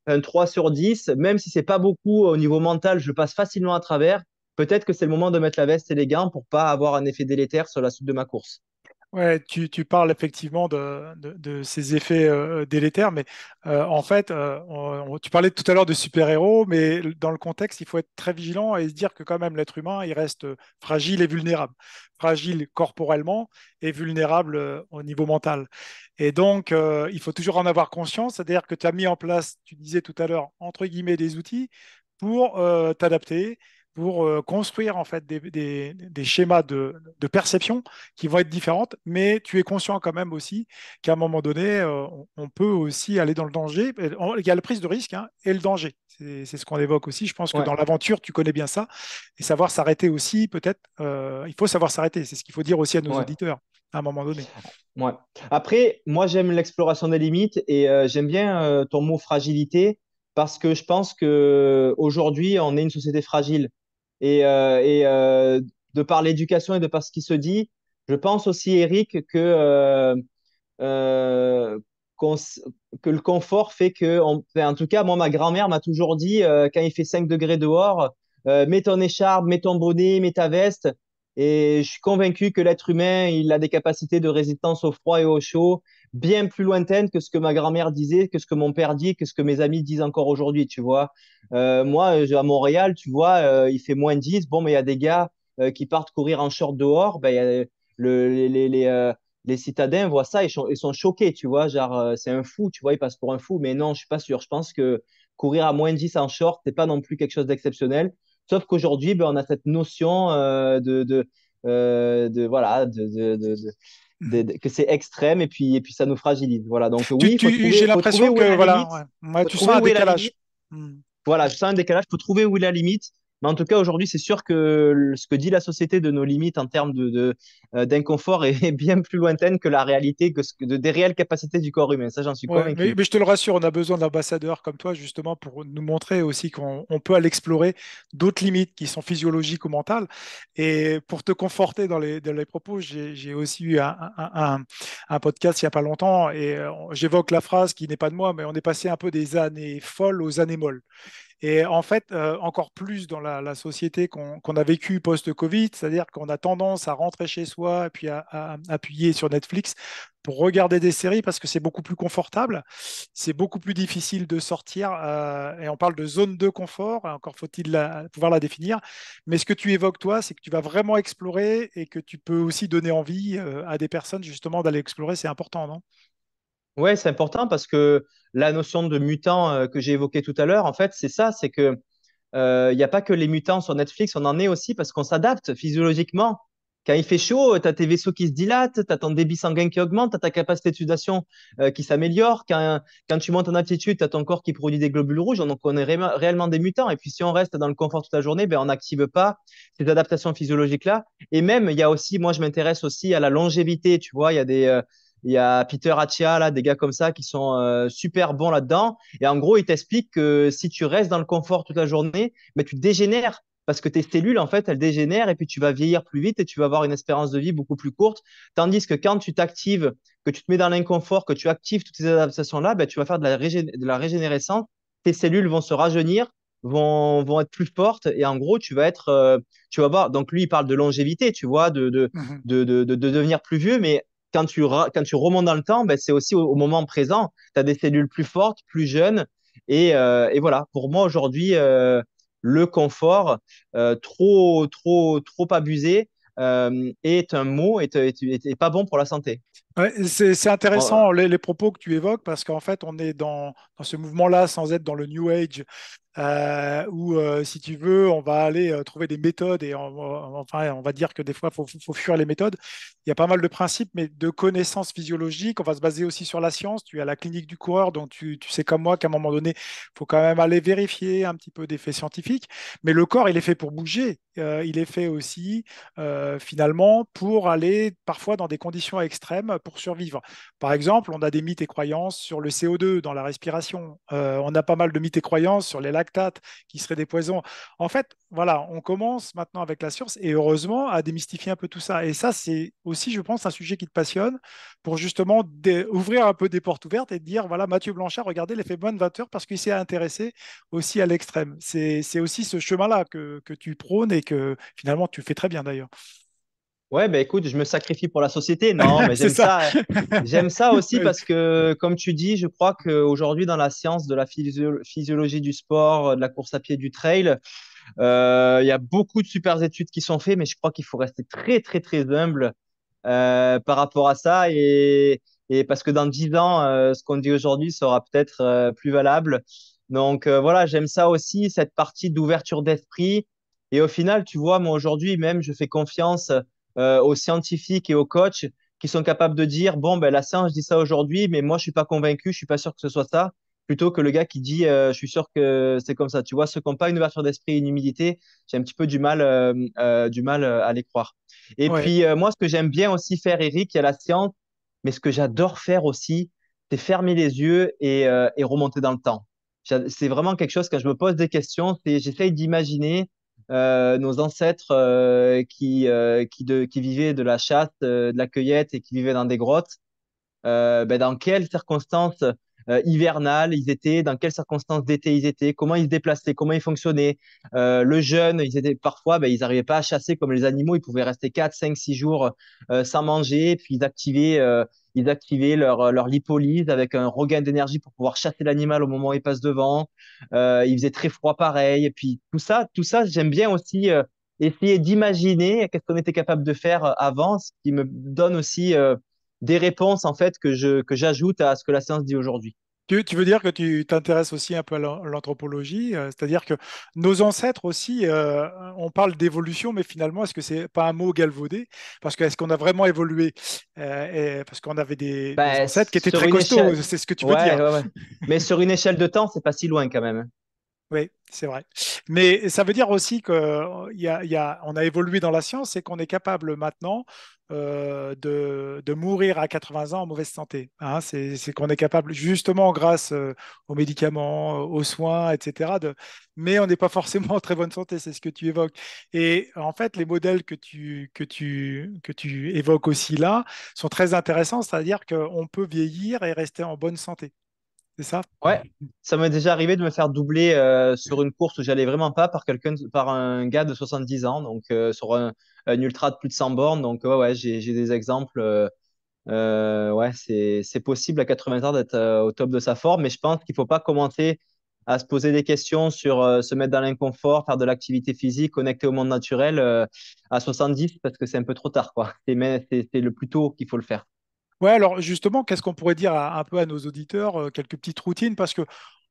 un, 3 sur 10, même si c'est pas beaucoup au niveau mental, je passe facilement à travers, peut-être que c'est le moment de mettre la veste et les gants pour pas avoir un effet délétère sur la suite de ma course.
Ouais, tu, tu, parles effectivement de, de, ces effets euh, délétères, mais euh, en fait, euh, tu parlais tout à l'heure de super-héros, mais dans le contexte, il faut être très vigilant et se dire que quand même l'être humain, il reste fragile et vulnérable. Fragile corporellement et vulnérable au niveau mental. Et donc, il faut toujours en avoir conscience, c'est-à-dire que tu as mis en place, tu disais tout à l'heure, entre guillemets, des outils pour t'adapter pour euh, construire en fait des, schémas de, perception qui vont être différentes, mais tu es conscient quand même aussi qu'à un moment donné, euh, on, peut aussi aller dans le danger. Il y a la prise de risque hein, et le danger. C'est ce qu'on évoque aussi. Je pense que dans l'aventure, tu connais bien ça. Et savoir s'arrêter aussi, peut-être, euh, il faut savoir s'arrêter. C'est ce qu'il faut dire aussi à nos auditeurs à un moment donné.
Ouais. Après, moi, j'aime l'exploration des limites et j'aime bien ton mot fragilité parce que je pense que aujourd'hui, on est une société fragile. Et, euh, euh, de par l'éducation et de par ce qui se dit, je pense aussi, Eric, que, euh, que le confort fait que, en tout cas, moi, ma grand-mère m'a toujours dit, quand il fait 5 degrés dehors, mets ton écharpe, mets ton bonnet, mets ta veste. Et je suis convaincu que l'être humain, il a des capacités de résistance au froid et au chaud bien plus lointaine que ce que ma grand-mère disait, que ce que mon père dit, que ce que mes amis disent encore aujourd'hui, tu vois. Euh, moi, à Montréal, tu vois, euh, il fait moins 10. Bon, mais il y a des gars euh, qui partent courir en short dehors. Ben, les, citadins voient ça, ils sont, choqués, tu vois. Genre, c'est un fou, tu vois, ils passent pour un fou. Mais non, je suis pas sûr. Je pense que courir à moins 10 en short, c'est pas non plus quelque chose d'exceptionnel. Sauf qu'aujourd'hui, ben, on a cette notion de, de, de, voilà, de, de que c'est extrême et puis, et puis ça nous fragilise. Voilà, donc oui,
j'ai l'impression que voilà, ouais. tu sens un décalage.
Hmm. Voilà, je sens un décalage. Il faut trouver où est la limite. Mais en tout cas, aujourd'hui, c'est sûr que ce que dit la société de nos limites en termes de, euh, d'inconfort est bien plus lointaine que la réalité, que, de, des réelles capacités du corps humain. Ça, j'en suis convaincu.
Mais, je te le rassure, on a besoin d'ambassadeurs comme toi, justement, pour nous montrer aussi qu'on peut aller explorer d'autres limites qui sont physiologiques ou mentales. Et pour te conforter dans les, dans les propos, j'ai aussi eu un, un, un, podcast il n'y a pas longtemps et euh, j'évoque la phrase qui n'est pas de moi, mais on est passé un peu des années folles aux années molles. Et en fait, euh, encore plus dans la, société qu'on a vécue post-Covid, c'est-à-dire qu'on a tendance à rentrer chez soi et puis à, appuyer sur Netflix pour regarder des séries parce que c'est beaucoup plus confortable, c'est beaucoup plus difficile de sortir, euh, et on parle de zone de confort, encore faut-il pouvoir la définir, mais ce que tu évoques toi, c'est que tu vas vraiment explorer et que tu peux aussi donner envie euh, à des personnes justement d'aller explorer, c'est important, non?
Ouais, c'est important parce que la notion de mutant euh, que j'ai évoquée tout à l'heure, en fait, c'est ça, c'est que il euh, n'y a pas que les mutants sur Netflix, on en est aussi parce qu'on s'adapte physiologiquement. Quand il fait chaud, tu as tes vaisseaux qui se dilatent, tu as ton débit sanguin qui augmente, tu as ta capacité d'utilisation euh, qui s'améliore. Quand, quand tu montes en altitude, tu as ton corps qui produit des globules rouges. Donc, on est réellement des mutants. Et puis, si on reste dans le confort toute la journée, ben, on n'active pas ces adaptations physiologiques-là. Et même, il y a aussi, moi, je m'intéresse aussi à la longévité. Tu vois, il y a des, il y a Peter Attia, là, des gars comme ça qui sont euh, super bons là-dedans. Et en gros, il t'explique que si tu restes dans le confort toute la journée, mais tu dégénères parce que tes cellules, en fait, elles dégénèrent et puis tu vas vieillir plus vite et tu vas avoir une espérance de vie beaucoup plus courte. Tandis que quand tu t'actives, que tu te mets dans l'inconfort, que tu actives toutes ces adaptations-là, ben, tu vas faire de la, de la régénérescence. Tes cellules vont se rajeunir, vont, vont être plus fortes et en gros, tu vas être, euh, tu vas voir. Donc lui, il parle de longévité, tu vois, de, de, mmh de, de, de devenir plus vieux, mais quand tu, remontes dans le temps, ben, c'est aussi au, moment présent. Tu as des cellules plus fortes, plus jeunes. Et, euh, voilà, pour moi aujourd'hui, euh, le confort, euh, trop, trop, trop abusé, est un mot et pas bon pour la santé.
Ouais, c'est intéressant les, les, propos que tu évoques parce qu'en fait, on est dans, dans ce mouvement-là sans être dans le New Age euh, où, euh, si tu veux, on va aller euh, trouver des méthodes et on, enfin, on va dire que des fois, il faut, fuir les méthodes. Il y a pas mal de principes, mais de connaissances physiologiques. On va se baser aussi sur la science. Tu as la clinique du coureur, donc tu, tu sais comme moi qu'à un moment donné, il faut quand même aller vérifier un petit peu des faits scientifiques. Mais le corps, il est fait pour bouger. il est fait aussi, finalement, pour aller parfois dans des conditions extrêmes pour survivre. Par exemple, on a des mythes et croyances sur le CO2 dans la respiration. on a pas mal de mythes et croyances sur les lactates qui seraient des poisons. En fait, voilà, on commence maintenant avec la science et heureusement à démystifier un peu tout ça. Et ça, c'est aussi, je pense, un sujet qui te passionne pour justement ouvrir un peu des portes ouvertes et dire voilà, Mathieu Blanchard, regardez l'effet bonne 20 heures parce qu'il s'est intéressé aussi à l'extrême. C'est aussi ce chemin-là que tu prônes et que finalement tu fais très bien d'ailleurs.
Ouais, ben écoute, je me sacrifie pour la société. Non, mais j'aime ça. j'aime ça aussi parce que, comme tu dis, je crois qu'aujourd'hui, dans la science de la physiologie du sport, de la course à pied, du trail, euh, il y a beaucoup de super études qui sont faites, mais je crois qu'il faut rester très, très, très humble euh, par rapport à ça. Et, et parce que dans dix ans, euh, ce qu'on dit aujourd'hui sera peut-être plus valable. Donc voilà, j'aime ça aussi, cette partie d'ouverture d'esprit. Et au final, tu vois, moi aujourd'hui, même, je fais confiance euh, aux scientifiques et aux coachs qui sont capables de dire bon ben la science dit ça aujourd'hui mais moi je suis pas convaincu je suis pas sûr que ce soit ça plutôt que le gars qui dit euh, je suis sûr que c'est comme ça. Tu vois ceux qui n'ont pas une ouverture d'esprit et une humilité j'ai un petit peu du mal euh, du mal à les croire. Et puis moi ce que j'aime bien aussi faire Eric il y a la science mais ce que j'adore faire aussi c'est fermer les yeux et, et remonter dans le temps. C'est vraiment quelque chose quand je me pose des questions c'est j'essaye d'imaginer euh, nos ancêtres euh, qui, euh, qui, de, qui, vivaient de la chasse, de la cueillette et qui vivaient dans des grottes, ben, dans quelles circonstances hivernales ils étaient, dans quelles circonstances d'été ils étaient, comment ils se déplaçaient, comment ils fonctionnaient. le jeûne, ils étaient parfois, ben, ils n'arrivaient pas à chasser comme les animaux, ils pouvaient rester 4, 5, 6 jours sans manger, puis ils activaient ils activaient leur, euh, leur lipolyse avec un regain d'énergie pour pouvoir chasser l'animal au moment où il passe devant. Euh, il faisait très froid pareil. Et puis tout ça, tout ça, j'aime bien aussi euh, essayer d'imaginer qu'est-ce qu'on était capable de faire euh, avant, ce qui me donne aussi des réponses en fait que je que j'ajoute à ce que la science dit aujourd'hui.
Tu, veux dire que tu t'intéresses aussi un peu à l'anthropologie, euh, c'est-à-dire que nos ancêtres aussi, euh, on parle d'évolution, mais finalement, est-ce que c'est pas un mot galvaudé? Parce que est-ce qu'on a vraiment évolué? Euh, Parce qu'on avait des, bah, ancêtres qui étaient très costauds, c'est ce que tu veux dire.
mais sur une échelle de temps, c'est pas si loin quand même.
Oui, c'est vrai. Mais ça veut dire aussi qu'on y a, on a évolué dans la science et qu'on est capable maintenant euh, de, mourir à 80 ans en mauvaise santé. Hein. c'est qu'on est capable, justement grâce euh, aux médicaments, aux soins, etc. Mais on n'est pas forcément en très bonne santé, c'est ce que tu évoques. Et en fait, les modèles que tu, que tu évoques aussi là sont très intéressants, c'est-à-dire qu'on peut vieillir et rester en bonne santé. C'est ça
Ouais, ça m'est déjà arrivé de me faire doubler euh, sur une course où j'allais vraiment pas par quelqu'un, par un gars de 70 ans, donc euh, sur un, ultra de plus de 100 bornes. Donc ouais, j'ai des exemples. Euh, ouais, c'est possible à 80 ans d'être au top de sa forme, mais je pense qu'il faut pas commencer à se poser des questions sur se mettre dans l'inconfort, faire de l'activité physique, connecter au monde naturel à 70 parce que c'est un peu trop tard, quoi. C'est le plus tôt qu'il faut le faire.
Ouais, alors justement, qu'est-ce qu'on pourrait dire un peu à nos auditeurs, euh, quelques petites routines, parce que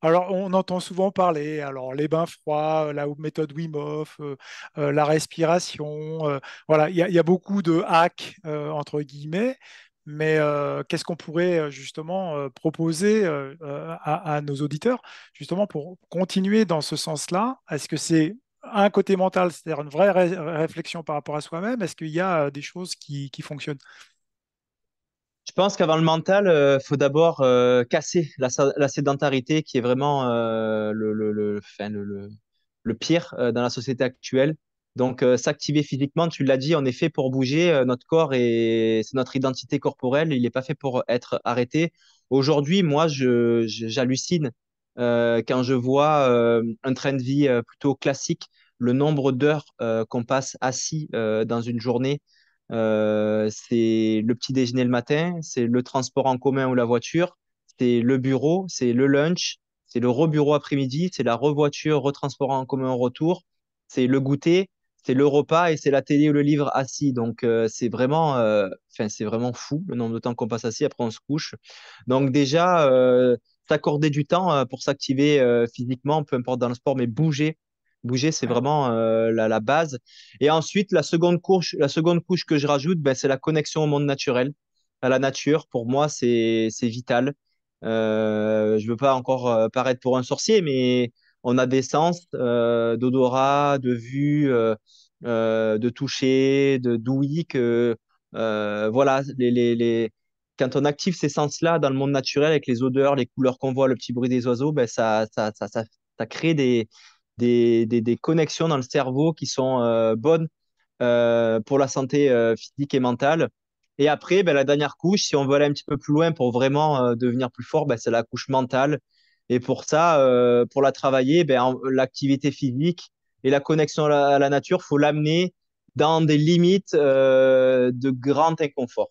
alors on entend souvent parler, alors les bains froids, la méthode Wim Hof, euh, euh, la respiration, voilà, il y, a beaucoup de hacks entre guillemets, mais qu'est-ce qu'on pourrait justement proposer à, nos auditeurs, justement pour continuer dans ce sens-là? Est-ce que c'est un côté mental, c'est-à-dire une vraie réflexion par rapport à soi-même? Est-ce qu'il y a des choses qui fonctionnent?
Je pense qu'avant le mental, il euh, faut d'abord euh, casser la, sédentarité qui est vraiment euh, le, le, pire dans la société actuelle. Donc, s'activer physiquement, tu l'as dit, on est fait pour bouger. notre corps et c'est notre identité corporelle. Il n'est pas fait pour être arrêté. Aujourd'hui, moi, j'hallucine quand je vois un train de vie plutôt classique, le nombre d'heures qu'on passe assis dans une journée. Euh, c'est le petit déjeuner le matin, c'est le transport en commun ou la voiture, c'est le bureau, c'est le lunch, c'est le rebureau après-midi, c'est la revoiture, retransport en commun au retour, c'est le goûter, c'est le repas et c'est la télé ou le livre assis. Donc, euh, c'est vraiment, euh, c'est vraiment fou le nombre de temps qu'on passe assis. Après, on se couche. Donc, déjà, s'accorder du temps pour s'activer physiquement, peu importe dans le sport, mais bouger. Bouger, c'est vraiment euh, la, la base. Et ensuite, la seconde couche, la seconde couche que je rajoute, ben, c'est la connexion au monde naturel, à la nature. Pour moi, c'est, c'est vital. Euh, je veux pas encore euh, paraître pour un sorcier, mais on a des sens euh, d'odorat, de vue, de toucher, de d'ouïe que voilà, les, les, les... quand on active ces sens-là dans le monde naturel avec les odeurs, les couleurs qu'on voit, le petit bruit des oiseaux, ben ça, ça, ça, ça crée des, des, connexions dans le cerveau qui sont euh, bonnes euh, pour la santé euh, physique et mentale. Et après, ben, la dernière couche, si on veut aller un petit peu plus loin pour vraiment devenir plus fort, ben, c'est la couche mentale. Et pour ça, pour la travailler, ben, en- l'activité physique et la connexion à la, à la nature, faut l'amener dans des limites de grand inconfort.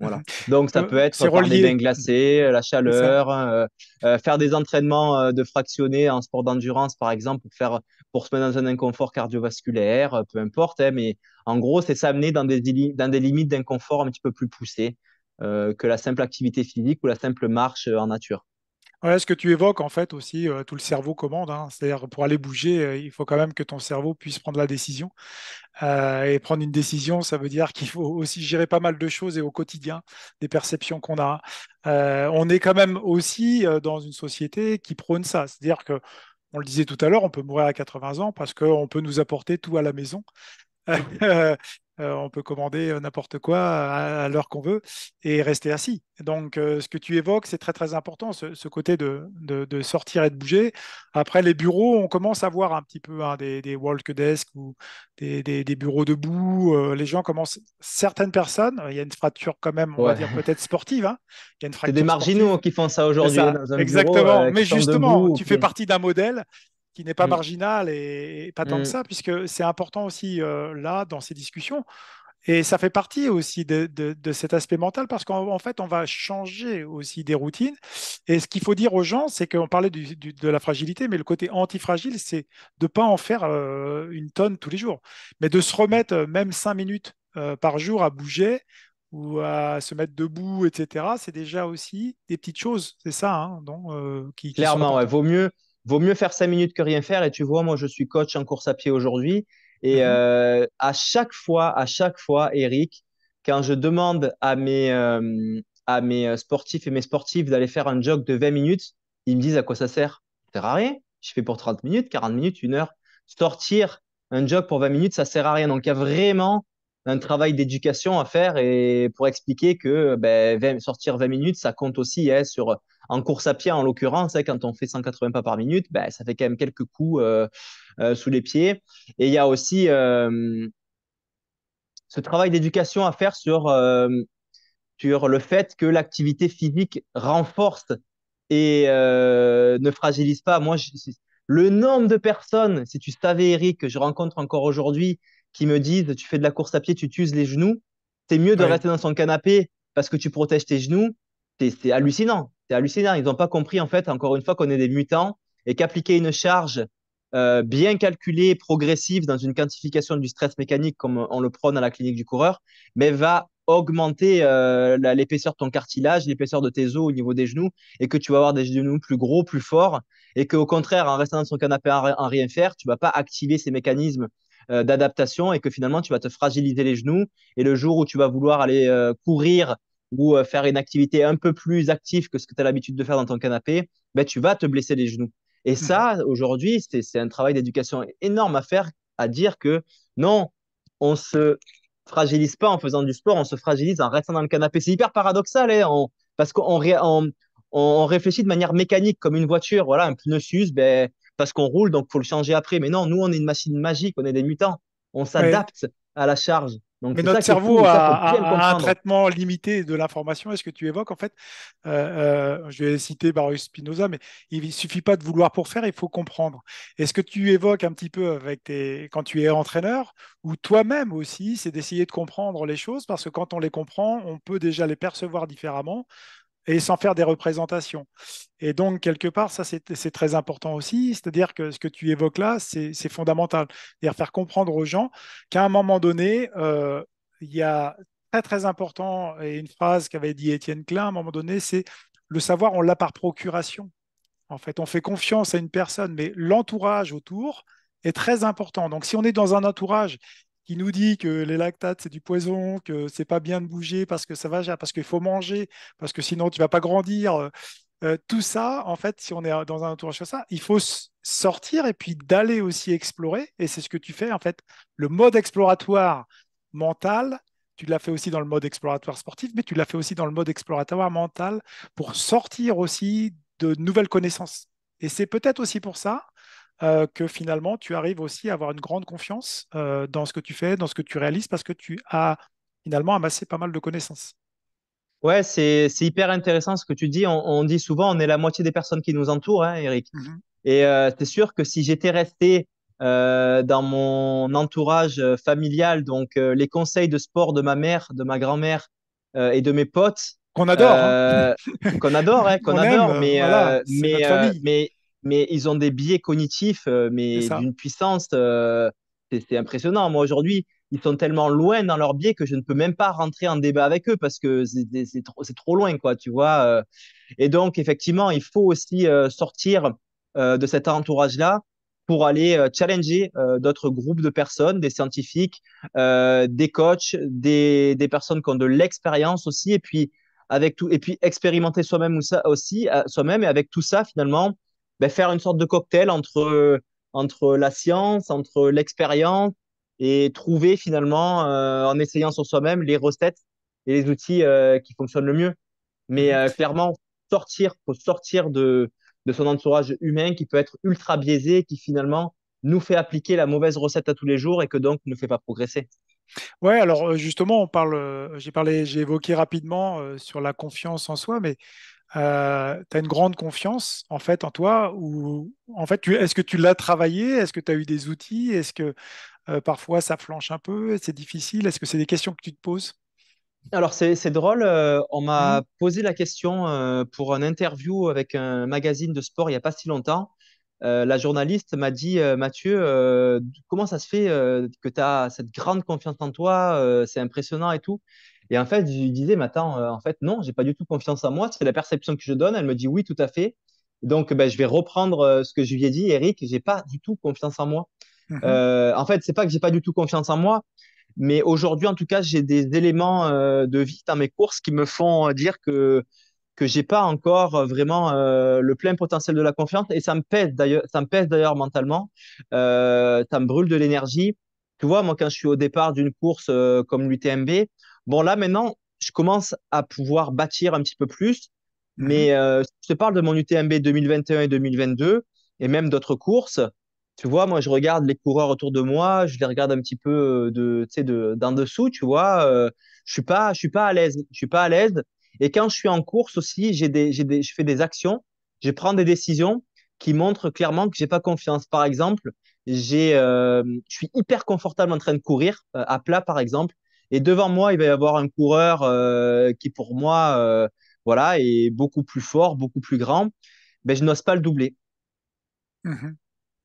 Voilà. Donc, ça
Euh,
peut être des bains glacés, la chaleur, euh, euh, faire des entraînements euh, de fractionnés en sport d'endurance, par exemple, pour faire, pour se mettre dans un inconfort cardiovasculaire, euh, peu importe. hein, mais en gros, c'est s'amener dans des, dans des limites d'inconfort un petit peu plus poussées euh, que la simple activité physique ou la simple marche en nature.
Ouais, ce que tu évoques, en fait, aussi, euh, tout le cerveau commande. hein. C'est-à-dire, pour aller bouger, euh, il faut quand même que ton cerveau puisse prendre la décision. Euh, et prendre une décision, ça veut dire qu'il faut aussi gérer pas mal de choses et au quotidien, des perceptions qu'on a. Euh, on est quand même aussi dans une société qui prône ça. C'est-à-dire que, on le disait tout à l'heure, on peut mourir à 80 ans parce qu'on peut nous apporter tout à la maison. Euh, on peut commander euh, n'importe quoi à, à l'heure qu'on veut et rester assis. Donc, euh, ce que tu évoques, c'est très très important, ce, ce côté de, de- de sortir et de bouger. Après, les bureaux, on commence à voir un petit peu hein, des, des walk desks ou des, des- des bureaux debout. Euh, les gens commencent, certaines personnes, il y a une fracture quand même, on va dire peut-être sportive, hein. il y a une
C'est des
sportive.
marginaux qui font ça aujourd'hui bureau,
exactement. Mais justement,
debout.
tu fais partie d'un modèle qui n'est pas
Mm,
marginal et, et pas tant que
mm.
ça, puisque c'est important aussi euh, là, dans ces discussions. Et ça fait partie aussi de, de- de cet aspect mental parce qu'en en fait, on va changer aussi des routines. Et ce qu'il faut dire aux gens, c'est qu'on parlait du- du- de la fragilité, mais le côté antifragile, c'est de ne pas en faire euh, une tonne tous les jours, mais de se remettre euh, même cinq minutes euh, par jour à bouger ou à se mettre debout, etc. C'est déjà aussi des petites choses, c'est ça, hein, donc, qui, qui sont
Clairement, ouais, vaut mieux, vaut mieux faire cinq minutes que rien faire. Et tu vois, moi, je suis coach en course à pied aujourd'hui. Et
Mhm.
euh, à chaque fois, à chaque fois, Eric, quand je demande à mes, euh, à mes euh, sportifs et mes sportives d'aller faire un jog de 20 minutes, ils me disent à quoi ça sert? Ça sert à rien. Je fais pour 30 minutes, 40 minutes, une heure. Sortir un jog pour 20 minutes, ça sert à rien. Donc, il y a vraiment un travail d'éducation à faire et pour expliquer que ben, 20 sortir 20 minutes, ça compte aussi hein, sur en course à pied, en l'occurrence, hein, quand on fait 180 pas par minute, ben, ça fait quand même quelques coups euh, euh, sous les pieds. Et il y a aussi euh, ce travail d'éducation à faire sur, sur le fait que l'activité physique renforce et ne fragilise pas. Moi, je, le nombre de personnes, si tu savais, Eric, que je rencontre encore aujourd'hui, qui me disent, tu fais de la course à pied, tu t'uses les genoux, c'est mieux de rester dans son canapé parce que tu protèges tes genoux. C'est hallucinant. C'est hallucinant. Ils n'ont pas compris, en fait, encore une fois, qu'on est des mutants et qu'appliquer une charge euh, bien calculée, progressive, dans une quantification du stress mécanique, comme on le prône à la clinique du coureur, mais va augmenter euh, l'épaisseur de ton cartilage, l'épaisseur de tes os au niveau des genoux, et que tu vas avoir des genoux plus gros, plus forts, et qu'au contraire, en restant dans son canapé en, en rien faire, tu vas pas activer ces mécanismes euh, d'adaptation, et que finalement, tu vas te fragiliser les genoux, et le jour où tu vas vouloir aller courir ou euh, faire une activité un peu plus active que ce que tu as l'habitude de faire dans ton canapé, ben, tu vas te blesser les genoux. Et
Mhm.
ça, aujourd'hui, c'est un travail d'éducation énorme à faire, à dire que non, on se fragilise pas en faisant du sport, on se fragilise en restant dans le canapé. C'est hyper paradoxal, hein, on- parce qu'on on, on réfléchit de manière mécanique comme une voiture. Voilà, un pneu s'use, ben, parce qu'on roule, donc faut le changer après. Mais non, nous, on est une machine magique, on est des mutants. On
Oui.
s'adapte à la charge.
Mais notre cerveau a, un traitement limité de l'information. Est-ce que tu évoques en fait euh, euh, Je vais citer Baruch Spinoza, mais il ne suffit pas de vouloir pour faire, il faut comprendre. Est-ce que tu évoques un petit peu avec tes, quand tu es entraîneur ou toi-même aussi, c'est d'essayer de comprendre les choses parce que quand on les comprend, on peut déjà les percevoir différemment et sans faire des représentations. Et donc, quelque part, ça, c'est très important aussi. C'est-à-dire que ce que tu évoques là, c'est fondamental. C'est-à-dire faire comprendre aux gens qu'à un moment donné, euh, il y a très, très important, et une phrase qu'avait dit Étienne Klein, à un moment donné, c'est le savoir, on l'a par procuration. En fait, on fait confiance à une personne, mais l'entourage autour est très important. Donc, si on est dans un entourage qui nous dit que les lactates, c'est du poison, que c'est pas bien de bouger parce que ça va, parce qu'il faut manger, parce que sinon tu vas pas grandir. Euh, euh, tout ça, en fait, si on est dans un entourage comme ça, il faut sortir et puis d'aller aussi explorer. Et c'est ce que tu fais, en fait. Le mode exploratoire mental, tu l'as fait aussi dans le mode exploratoire sportif, mais tu l'as fait aussi dans le mode exploratoire mental pour sortir aussi de nouvelles connaissances. Et c'est peut-être aussi pour ça euh, que finalement, tu arrives aussi à avoir une grande confiance euh, dans ce que tu fais, dans ce que tu réalises, parce que tu as finalement amassé pas mal de connaissances.
Ouais, c'est hyper intéressant ce que tu dis. On, dit souvent, on est la moitié des personnes qui nous entourent, hein, Eric. Mhm. Et euh, c'est sûr que si j'étais resté dans mon entourage familial, donc les conseils de sport de ma mère, de ma grand-mère et de mes potes,
qu'on adore, hein.
qu'on adore, hein, qu'on adore, mais, mais, mais mais ils ont des biais cognitifs, euh, mais d'une puissance, euh, c'est impressionnant. Moi, aujourd'hui, ils sont tellement loin dans leur biais que je ne peux même pas rentrer en débat avec eux parce que c'est trop, trop, loin, quoi, tu vois. Euh. Et donc, effectivement, il faut aussi sortir de cet entourage-là pour aller challenger d'autres groupes de personnes, des scientifiques, des coachs, des, des personnes qui ont de l'expérience aussi, et puis avec tout, et puis expérimenter soi-même aussi, soi-même, et avec tout ça, finalement, ben, faire une sorte de cocktail entre, entre la science, entre l'expérience et trouver finalement, euh, en essayant sur soi-même, les recettes et les outils euh, qui fonctionnent le mieux. Mais euh, clairement, sortir, faut sortir de, de son entourage humain qui peut être ultra biaisé, qui finalement nous fait appliquer la mauvaise recette à tous les jours et que donc ne fait pas progresser.
Ouais, alors justement, on parle, j'ai parlé, j'ai évoqué rapidement sur la confiance en soi, mais euh, tu as une grande confiance en fait en toi ou en fait est-ce que tu l'as travaillé? Est-ce que tu as eu des outils? Est-ce que euh, parfois ça flanche un peu? C'est difficile? Est-ce que c'est des questions que tu te poses?
Alors c'est drôle, euh, on m'a mmh. posé la question pour une interview avec un magazine de sport il n'y a pas si longtemps. la journaliste m'a dit Mathieu, comment ça se fait que tu as cette grande confiance en toi C'est impressionnant et tout. Et en fait, je lui disais, mais attends, euh, en fait, non, j'ai pas du tout confiance en moi. C'est la perception que je donne. Elle me dit oui, tout à fait. Donc, ben, je vais reprendre euh, ce que je lui ai dit, Eric. J'ai pas du tout confiance en moi. Mhm. Euh, en fait, c'est pas que j'ai pas du tout confiance en moi, mais aujourd'hui, en tout cas, j'ai des éléments de vie dans mes courses qui me font dire que que j'ai pas encore vraiment le plein potentiel de la confiance et ça me pèse d'ailleurs, ça me pèse d'ailleurs mentalement. ça me brûle de l'énergie. Tu vois, moi, quand je suis au départ d'une course comme l'UTMB, Bon, là, maintenant, je commence à pouvoir bâtir un petit peu plus. Mhm. Mais euh, je te parle de mon UTMB 2021 et 2022 et même d'autres courses. Tu vois, moi, je regarde les coureurs autour de moi, je les regarde un petit peu euh, de, de, d'en dessous, tu vois. Euh, je suis pas, je suis pas à l'aise. Je suis pas à l'aise. Et quand je suis en course aussi, j'ai des, j'ai des, je fais des actions, je prends des décisions qui montrent clairement que j'ai pas confiance. Par exemple, j'ai, euh, je suis hyper confortable en train de courir à plat, par exemple. Et devant moi, il va y avoir un coureur euh, qui, pour moi, euh, voilà, est beaucoup plus fort, beaucoup plus grand. Ben, je n'ose pas le doubler. Mmh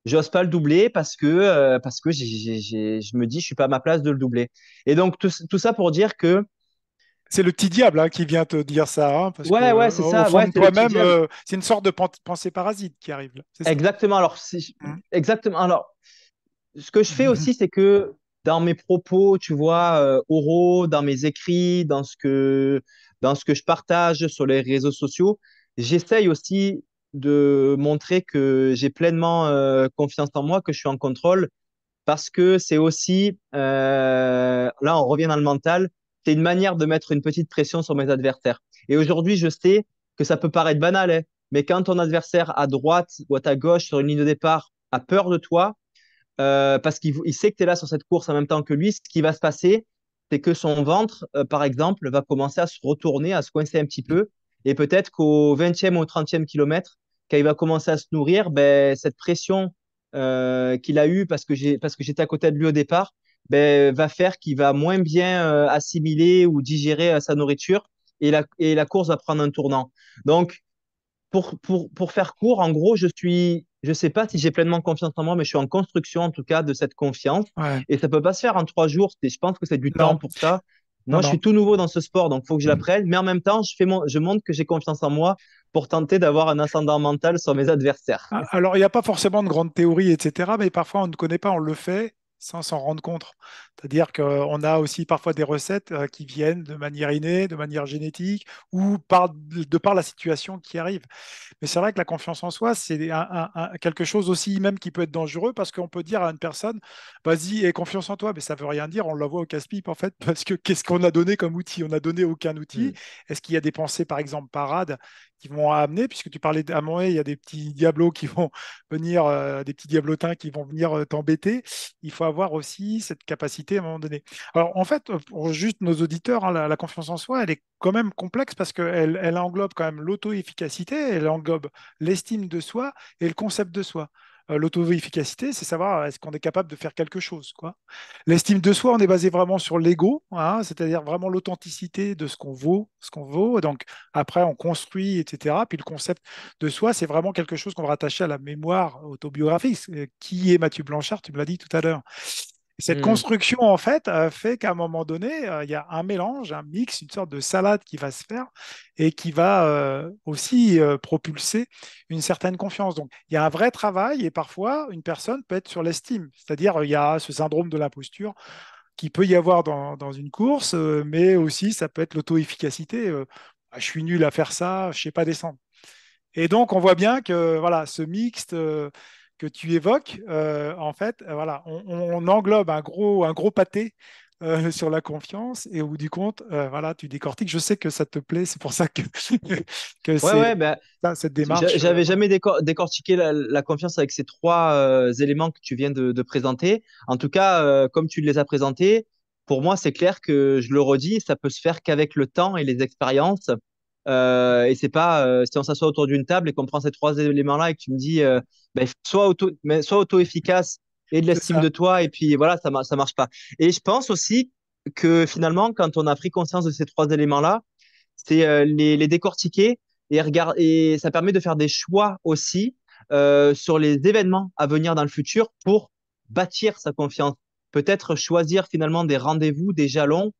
je n'ose pas le doubler parce que, euh, parce que je me dis, je suis pas à ma place de le doubler. Et donc, tout, ça pour dire que.
C'est le petit diable hein, qui vient te dire ça. Hein,
parce ouais, ouais, c'est ça.
toi-même, c'est une sorte de pensée parasite qui arrive.
Exactement. Alors, mmh. exactement. Alors, ce que je fais mmh aussi, c'est que dans mes propos, tu vois, euh, oraux, dans mes écrits, dans ce que, dans ce que je partage sur les réseaux sociaux, j'essaye aussi de montrer que j'ai pleinement euh, confiance en moi, que je suis en contrôle, parce que c'est aussi, euh, là on revient dans le mental, c'est une manière de mettre une petite pression sur mes adversaires. Et aujourd'hui, je sais que ça peut paraître banal, hein, mais quand ton adversaire à droite ou à ta gauche sur une ligne de départ a peur de toi, euh, parce qu'il sait que tu es là sur cette course en même temps que lui, ce qui va se passer, c'est que son ventre, euh, par exemple, va commencer à se retourner, à se coincer un petit peu. Et peut-être qu'au 20e ou au 30e kilomètre, quand il va commencer à se nourrir, ben, cette pression euh, qu'il a eue parce que j'ai, parce que j'étais à côté de lui au départ, ben, va faire qu'il va moins bien euh, assimiler ou digérer euh, sa nourriture et la, et la course va prendre un tournant. Donc, pour, pour, pour faire court, en gros, je suis, je sais pas si j'ai pleinement confiance en moi, mais je suis en construction en tout cas de cette confiance.
Ouais.
Et ça peut pas se faire en trois jours. Je pense que c'est du
Non.
temps pour ça. Moi,
Non,
je
non.
suis tout nouveau dans ce sport, donc il faut que je l'apprenne. Mais en même temps, je fais mon, je montre que j'ai confiance en moi pour tenter d'avoir un ascendant mental sur mes adversaires.
Ah, Alors, il n'y a pas forcément de grandes théories, etc., mais parfois on ne connaît pas, on le fait sans s'en rendre compte. C'est-à-dire qu'on a aussi parfois des recettes euh, qui viennent de manière innée, de manière génétique, ou par, de par la situation qui arrive. Mais c'est vrai que la confiance en soi, c'est un- un- un- quelque chose aussi même qui peut être dangereux parce qu'on peut dire à une personne, vas-y, aie confiance en toi, mais ça veut rien dire, on la voit au casse-pipe en fait, parce que qu'est-ce qu'on a donné comme outil? On n'a donné aucun outil.
Mm.
Est-ce qu'il y a des pensées, par exemple, parades qui vont amener, puisque tu parlais un moment, il y a des petits diablos qui vont venir, euh, des petits diablotins qui vont venir euh, t'embêter. Il faut avoir aussi cette capacité à un moment donné. Alors, en fait, pour juste nos auditeurs, hein, la, la confiance en soi, elle est quand même complexe parce qu'elle elle englobe quand même l'auto-efficacité, elle englobe l'estime de soi et le concept de soi. Euh, L'auto-efficacité, c'est savoir est-ce qu'on est capable de faire quelque chose, quoi. L'estime de soi, on est basé vraiment sur l'ego, hein, c'est-à-dire vraiment l'authenticité de ce qu'on vaut, ce qu'on vaut. Donc après, on construit, etc. Puis le concept de soi, c'est vraiment quelque chose qu'on va rattacher à la mémoire autobiographique. Euh, Qui est Mathieu Blanchard Tu me l'as dit tout à l'heure. Cette
Mm.
construction, en fait, euh, fait qu'à un moment donné, euh, il y a un mélange, un mix, une sorte de salade qui va se faire et qui va euh, aussi euh, propulser une certaine confiance. Donc, il y a un vrai travail et parfois, une personne peut être sur l'estime. C'est-à-dire, il y a ce syndrome de l'imposture qui peut y avoir dans, dans une course, mais aussi, ça peut être l'auto-efficacité. Ah, je suis nul à faire ça, je ne sais pas descendre. Et donc, on voit bien que voilà, ce mixte que tu évoques, euh, en fait, euh, voilà, on, on englobe un gros, un gros pâté euh, sur la confiance et au bout du compte, euh, voilà, tu décortiques. Je sais que ça te plaît, c'est pour ça que, que
Ouais, ouais,
ça, cette démarche.
j'avais jamais décor- décortiqué la, la confiance avec ces trois éléments que tu viens de, de présenter. En tout cas, comme tu les as présentés, pour moi, c'est clair que je le redis, ça peut se faire qu'avec le temps et les expériences. Euh, et c'est pas euh, si on s'assoit autour d'une table et qu'on prend ces trois éléments-là et que tu me dis, euh, ben, sois auto, mais sois auto-efficace et de l'estime de toi et puis voilà, ça, ça marche pas. Et je pense aussi que finalement, quand on a pris conscience de ces trois éléments-là, c'est euh, les, les décortiquer et, regard, et ça permet de faire des choix aussi sur les événements à venir dans le futur pour bâtir sa confiance. Peut-être choisir finalement des rendez-vous, des jalons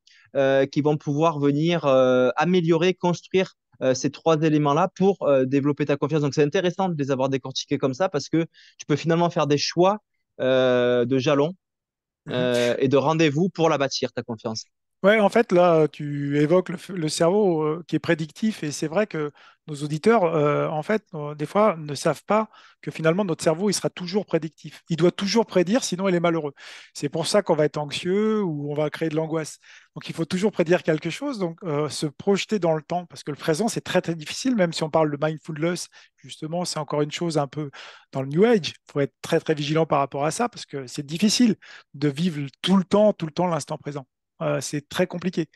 qui vont pouvoir venir euh, améliorer, construire euh, ces trois éléments-là pour euh, développer ta confiance. Donc c'est intéressant de les avoir décortiqués comme ça parce que tu peux finalement faire des choix euh, de jalons
Mhm.
euh, et de rendez-vous pour la bâtir, ta confiance.
Ouais, en fait, là, tu évoques le, cerveau euh, qui est prédictif et c'est vrai que nos auditeurs, euh, en fait, euh, des fois, ne savent pas que finalement, notre cerveau, il sera toujours prédictif. Il doit toujours prédire, sinon il est malheureux. C'est pour ça qu'on va être anxieux ou on va créer de l'angoisse. Donc, il faut toujours prédire quelque chose, donc se projeter dans le temps, parce que le présent, c'est très, très difficile, même si on parle de mindfulness, justement, c'est encore une chose un peu dans le New Age. Il faut être très, très vigilant par rapport à ça, parce que c'est difficile de vivre tout le temps, tout le temps l'instant présent. Euh, c'est très compliqué.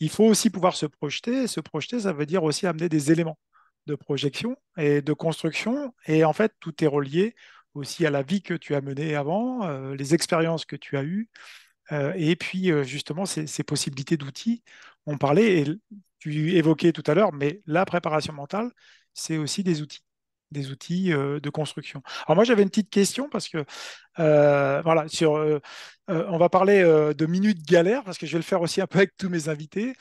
Il faut aussi pouvoir se projeter. Se projeter, ça veut dire aussi amener des éléments de projection et de construction. Et en fait, tout est relié aussi à la vie que tu as menée avant, euh, les expériences que tu as eues, euh, et puis justement ces, ces possibilités d'outils. On parlait, et tu évoquais tout à l'heure, mais la préparation mentale, c'est aussi des outils des outils euh, de construction. Alors moi j'avais une petite question parce que euh, voilà sur euh, on va parler de minutes galères parce que je vais le faire aussi un peu avec tous mes invités.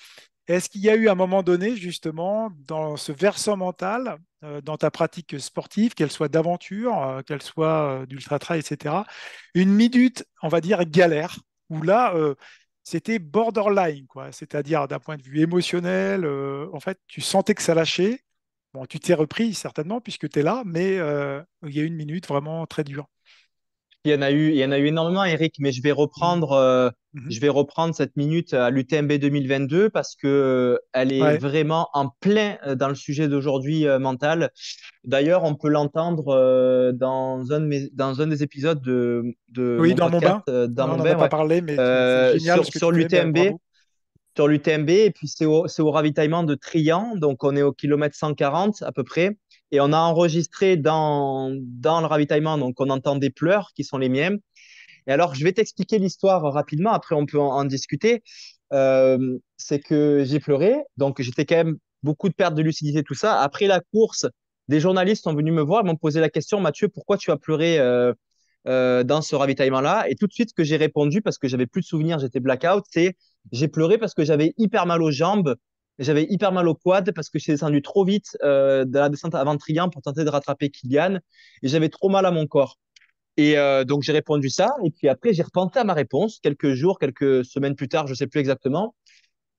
Est-ce qu'il y a eu un moment donné, justement, dans ce versant mental, dans ta pratique sportive, qu'elle soit d'aventure, qu'elle soit euh, d'ultra-trail, etc., une minute, on va dire, galère, où là, c'était borderline, quoi. C'est-à-dire, d'un point de vue émotionnel, en fait, tu sentais que ça lâchait. Bon, tu t'es repris, certainement, puisque tu es là, mais euh, il y a une minute vraiment très dure.
Il y en a eu, il y en a eu énormément, Eric, mais je vais
Mhm.
reprendre, euh,
Mhm.
je vais reprendre cette minute à l'UTMB 2022 parce que euh, elle est
Ouais.
vraiment en plein dans le sujet d'aujourd'hui euh, mental. D'ailleurs, on peut l'entendre dans un de mes, dans un des épisodes de, de
Oui,
mon
dans mon
podcast
bain.
euh, dans
On
mon
n'en a
bain,
pas parlé, mais génial
sur l'UTMB. Sur l'UTMB. Et puis, c'est au, ravitaillement de Trian. Donc, on est au kilomètre 140 à peu près. Et on a enregistré dans, le ravitaillement, donc on entend des pleurs qui sont les miens. Et alors, je vais t'expliquer l'histoire rapidement. Après, on peut en, en discuter. Euh, c'est que j'ai pleuré. Donc, j'étais quand même beaucoup de perte de lucidité, tout ça. Après la course, des journalistes sont venus me voir, m'ont posé la question, Mathieu, pourquoi tu as pleuré euh, euh, dans ce ravitaillement-là? Et tout de suite, ce que j'ai répondu, parce que j'avais plus de souvenirs, j'étais blackout, c'est j'ai pleuré parce que j'avais hyper mal aux jambes, j'avais hyper mal aux quads parce que je suis descendu trop vite euh, de la descente avant Trian pour tenter de rattraper Kylian et j'avais trop mal à mon corps. Et euh, donc j'ai répondu ça et puis après j'ai repensé à ma réponse quelques jours, quelques semaines plus tard, je sais plus exactement.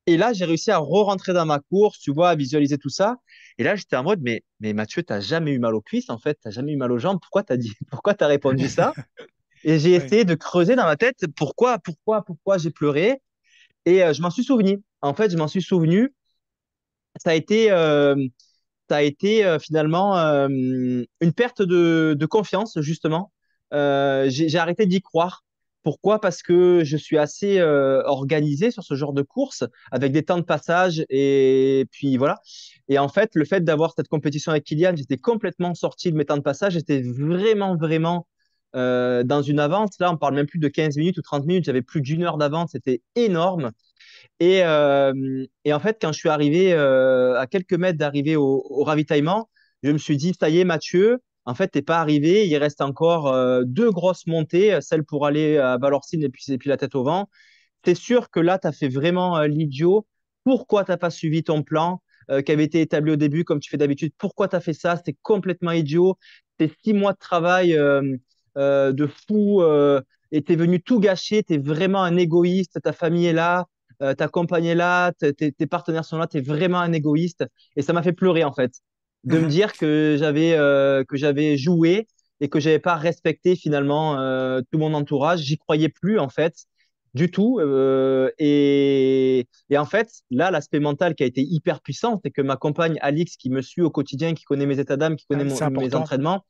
Et là, j'ai réussi à re-rentrer dans ma course, tu vois, à visualiser tout ça. Et là, j'étais en mode, mais, mais Mathieu, tu n'as jamais eu mal aux cuisses, en fait, tu n'as jamais eu mal aux jambes. Pourquoi tu as dit, pourquoi tu as répondu ça? Et j'ai essayé de creuser dans ma tête pourquoi, pourquoi, pourquoi j'ai pleuré. Et euh, je m'en suis souvenu. En fait, je m'en suis souvenu. Ça a été, euh, ça a été euh, finalement une perte de, confiance, justement. J'ai arrêté d'y croire. Pourquoi? Parce que je suis assez euh, organisé sur ce genre de course, avec des temps de passage et puis voilà. Et en fait, le fait d'avoir cette compétition avec Kylian, j'étais complètement sorti de mes temps de passage. J'étais vraiment, vraiment euh, dans une avance. Là, on parle même plus de 15 minutes ou 30 minutes. J'avais plus d'une heure d'avance. C'était énorme. Et, euh, en fait, quand je suis arrivé euh, à quelques mètres d'arriver au, ravitaillement, je me suis dit, ça y est, Mathieu, en fait, t'es pas arrivé. Il reste encore deux grosses montées, celle pour aller à Valorcine et puis, la tête au vent. C'est sûr que là, tu as fait vraiment l'idiot? Pourquoi t'as pas suivi ton plan qui avait été établi au début, comme tu fais d'habitude? Pourquoi tu as fait ça? C'est complètement idiot. C'est six mois de travail euh, euh, de fou et tu es venu tout gâcher. Tu es vraiment un égoïste. Ta famille est là, ta compagne est là, tes partenaires sont là. Tu es vraiment un égoïste. Et ça m'a fait pleurer, en fait de me mhm. dire que j'avais euh, que j'avais joué et que j'avais pas respecté finalement euh, tout mon entourage. J'y croyais plus en fait du tout. Euh, et, et en fait, là, l'aspect mental qui a été hyper puissant, c'est que ma compagne Alix, qui me suit au quotidien, qui connaît mes états d'âme, qui connaît mon, mes entraînements,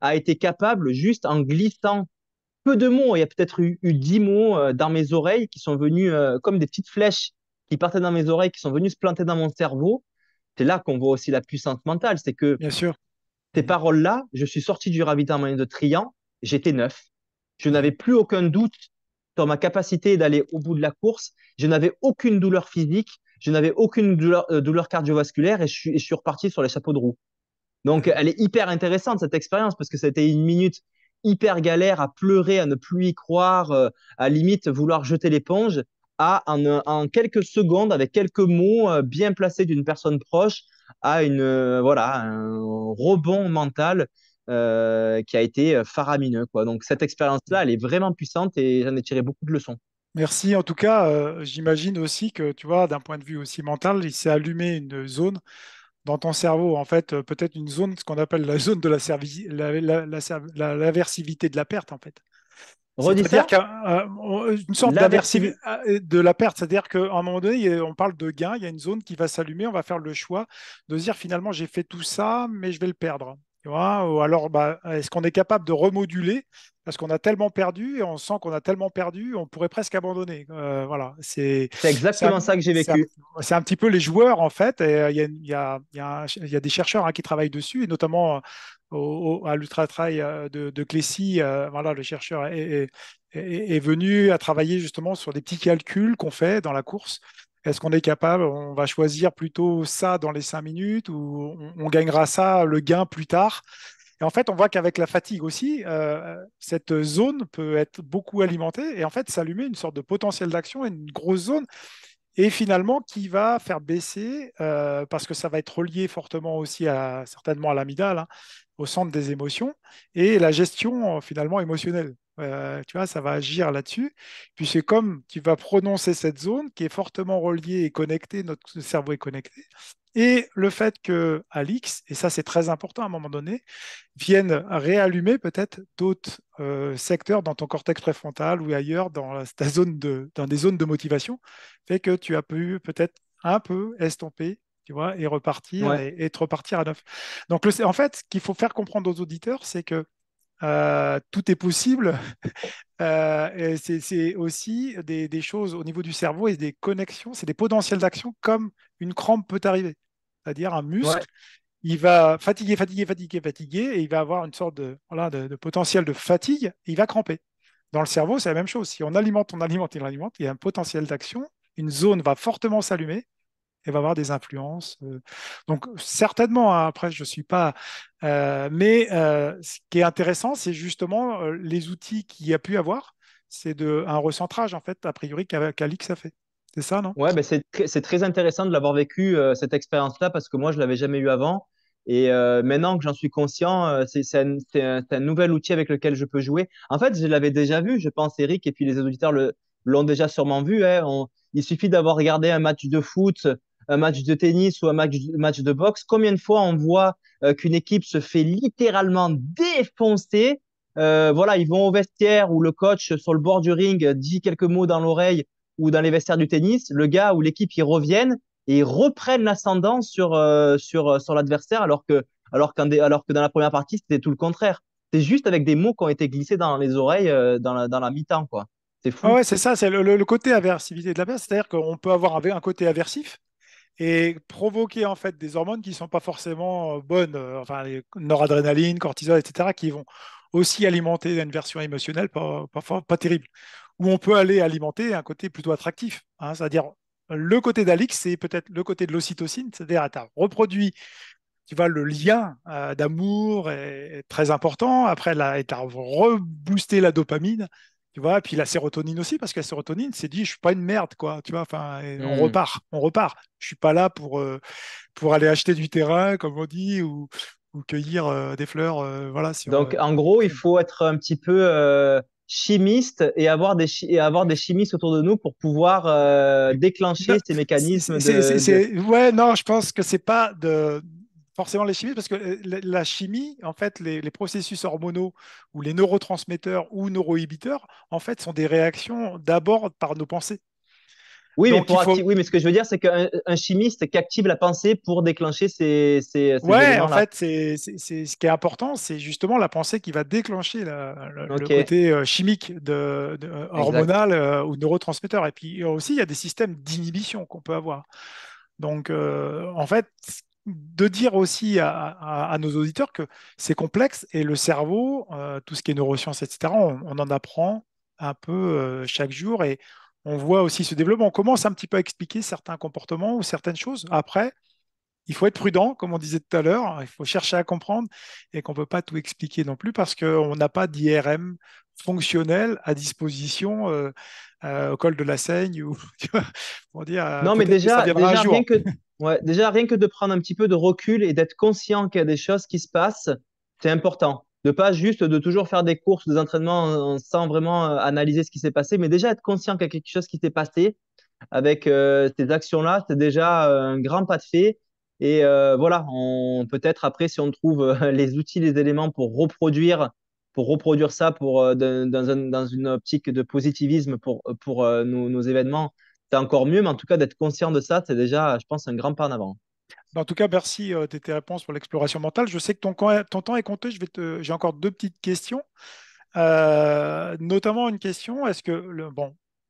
a été capable juste en glissant peu de mots, il y a peut-être eu, dix mots euh, dans mes oreilles qui sont venus euh, comme des petites flèches qui partaient dans mes oreilles, qui sont venus se planter dans mon cerveau c'est là qu'on voit aussi la puissance mentale. C'est que
Bien sûr.
ces paroles-là, je suis sorti du ravitaillement de Trian, j'étais neuf. Je n'avais plus aucun doute sur ma capacité d'aller au bout de la course. Je n'avais aucune douleur physique, je n'avais aucune douleur, euh, douleur, cardiovasculaire et je, suis, et je suis reparti sur les chapeaux de roue. Donc, elle est hyper intéressante, cette expérience, parce que été une minute hyper galère à pleurer, à ne plus y croire, euh, à limite vouloir jeter l'éponge à en, quelques secondes, avec quelques mots euh, bien placés d'une personne proche, à une euh, voilà un rebond mental qui a été faramineux. Quoi. Donc cette expérience-là, elle est vraiment puissante et j'en ai tiré beaucoup de leçons.
Merci. En tout cas, j'imagine aussi que, tu vois, d'un point de vue aussi mental, il s'est allumé une zone dans ton cerveau, en fait, peut-être une zone, ce qu'on appelle la zone de la, la, la, l'aversivité de la perte, en fait. C'est-à-dire qu'une sorte d'aversivité euh, de la perte, c'est-à-dire qu'à un moment donné, on parle de gain, il y a une zone qui va s'allumer, on va faire le choix de dire finalement j'ai fait tout ça, mais je vais le perdre. Ou alors, bah, est-ce qu'on est capable de remoduler parce qu'on a tellement perdu et on sent qu'on a tellement perdu, on pourrait presque abandonner. Euh, voilà, c'est
exactement ça que j'ai vécu.
C'est un, petit peu les joueurs en fait. Il y, y, a, y, y, a, des chercheurs hein, qui travaillent dessus et notamment au, à l'Ultra Trail euh, de, de Clécy, euh, voilà, le chercheur est, est, est, venu à travailler justement sur des petits calculs qu'on fait dans la course. Est-ce qu'on est capable, on va choisir plutôt ça dans les cinq minutes ou on, on gagnera ça, le gain plus tard? Et en fait, on voit qu'avec la fatigue aussi, euh, cette zone peut être beaucoup alimentée et en fait s'allumer une sorte de potentiel d'action, une grosse zone et finalement qui va faire baisser, euh, parce que ça va être relié fortement aussi à, certainement à l'amidale, hein, au centre des émotions, et la gestion finalement émotionnelle. Euh, tu vois, ça va agir là-dessus. Puis c'est comme tu vas prononcer cette zone qui est fortement reliée et connectée, notre cerveau est connecté, et le fait que Alix, et ça c'est très important à un moment donné, vienne réallumer peut-être d'autres euh, secteurs dans ton cortex préfrontal ou ailleurs dans, ta zone de, dans des zones de motivation, fait que tu as pu peut-être un peu estomper tu vois, et repartir et, te repartir à neuf. Donc, le, en fait, ce qu'il faut faire comprendre aux auditeurs, c'est que tout est possible. c'est aussi des, des, choses au niveau du cerveau et des connexions, c'est des potentiels d'action comme une crampe peut arriver. C'est-à-dire un muscle, il va fatiguer, fatiguer, fatiguer, fatiguer, et il va avoir une sorte de, voilà, de, potentiel de fatigue, et il va cramper. Dans le cerveau, c'est la même chose. Si on alimente, on alimente, on alimente, il y a un potentiel d'action, une zone va fortement s'allumer, va avoir des influences. Euh. Donc certainement, hein, après, je ne suis pas... Euh, mais euh, ce qui est intéressant, c'est justement les outils qu'il y a pu avoir. C'est un recentrage, en fait, a priori, qu'Alix a fait. C'est ça, non?
Ouais, ben c'est très intéressant de l'avoir vécu, cette expérience-là, parce que moi, je ne l'avais jamais eu avant. Et maintenant que j'en suis conscient, c'est un, un, nouvel outil avec lequel je peux jouer. En fait, je l'avais déjà vu, je pense, Eric, et puis les auditeurs l'ont déjà sûrement vu. Hein. il suffit d'avoir regardé un match de foot un match de tennis ou un match, de boxe, combien de fois on voit euh, qu'une équipe se fait littéralement défoncer? Euh, Voilà, ils vont au vestiaire où le coach sur le bord du ring dit quelques mots dans l'oreille ou dans les vestiaires du tennis, le gars ou l'équipe ils reviennent et reprennent l'ascendant sur euh, sur l'adversaire alors que alors que dans la première partie c'était tout le contraire. C'est juste avec des mots qui ont été glissés dans les oreilles dans la, dans la mi-temps quoi. C'est fou.
Ah ouais, c'est ça, c'est le, le, côté aversivité de la base, c'est-à-dire qu'on peut avoir un côté aversif et provoquer en fait des hormones qui ne sont pas forcément euh, bonnes, euh, enfin les noradrénaline, cortisol, etc., qui vont aussi alimenter une version émotionnelle pas, pas, terrible. Où on peut aller alimenter un côté plutôt attractif, hein, c'est-à-dire le côté d'Alix, c'est peut-être le côté de l'ocytocine, c'est-à-dire tu as reproduit tu le lien euh, d'amour est, très important. Après, tu as reboosté la dopamine tu vois, et puis la sérotonine aussi, parce que la sérotonine, c'est dit, je suis pas une merde, quoi. Tu vois, enfin, on hmm. repart, on repart. Je suis pas là pour, euh, pour aller acheter du terrain, comme on dit, ou, ou cueillir euh, des fleurs, euh, voilà.
Donc, en gros, il faut être un petit peu chimiste et avoir des et avoir des chimistes autour de nous pour pouvoir déclencher ces mécanismes.
De, Ouais, non, je pense que c'est pas de forcément les chimistes, parce que euh, la chimie, en fait, les, processus hormonaux ou les neurotransmetteurs ou neuroinhibiteurs, en fait, sont des réactions d'abord par nos pensées.
Oui, mais oui, mais ce que je veux dire, c'est qu'un chimiste qui active la pensée pour déclencher ces. ces,
ouais, en fait, c'est ce qui est important, c'est justement la pensée qui va déclencher le, côté euh, chimique de, hormonal euh, ou neurotransmetteur. Et puis aussi, il y a des systèmes d'inhibition qu'on peut avoir. Donc, en fait, de dire aussi à, nos auditeurs que c'est complexe et le cerveau, euh, tout ce qui est neurosciences, etc., on, en apprend un peu euh, chaque jour et on voit aussi ce développement. On commence un petit peu à expliquer certains comportements ou certaines choses. Après, il faut être prudent, comme on disait tout à l'heure, il faut chercher à comprendre et qu'on ne peut pas tout expliquer non plus parce qu'on n'a pas d'IRM fonctionnel à disposition euh, au col de la Seigne ou
pour dire. Non, mais déjà, déjà rien que Ouais, déjà, rien que de prendre un petit peu de recul et d'être conscient qu'il y a des choses qui se passent, c'est important. De pas juste de toujours faire des courses, des entraînements sans vraiment euh, analyser ce qui s'est passé, mais déjà être conscient qu'il y a quelque chose qui s'est passé avec euh, ces actions-là, c'est déjà euh, un grand pas de fait. Et voilà, peut-être après, si on trouve les outils, les éléments pour reproduire, pour reproduire ça pour, dans, dans, une optique de positivisme pour, pour nos événements, c'est encore mieux, mais en tout cas, d'être conscient de ça, c'est déjà, je pense, un grand pas en avant.
En tout cas, merci euh, de tes réponses pour l'exploration mentale. Je sais que ton, temps est compté. J'ai encore deux petites questions. Euh, notamment une question, est-ce que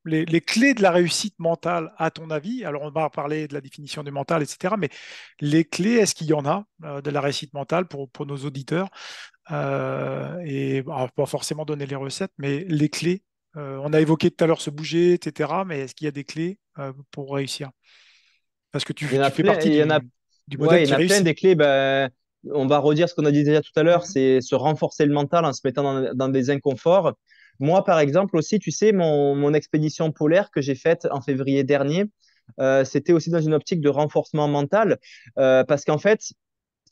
les, clés de la réussite mentale, à ton avis, alors on va parler de la définition du mental, etc., mais les clés, est-ce qu'il y en a euh, de la réussite mentale pour, nos auditeurs? Et pas forcément donner les recettes, mais les clés euh, on a évoqué tout à l'heure se bouger, etc. Mais est-ce qu'il y a des clés euh, pour réussir?
Parce que tu, fais partie du, modèle Il y en a plein des clés. Ben, on va redire ce qu'on a dit déjà tout à l'heure, c'est se renforcer le mental en se mettant dans, des inconforts. Moi, par exemple, aussi, tu sais, mon, expédition polaire que j'ai faite en février dernier, euh, c'était aussi dans une optique de renforcement mental. parce qu'en fait,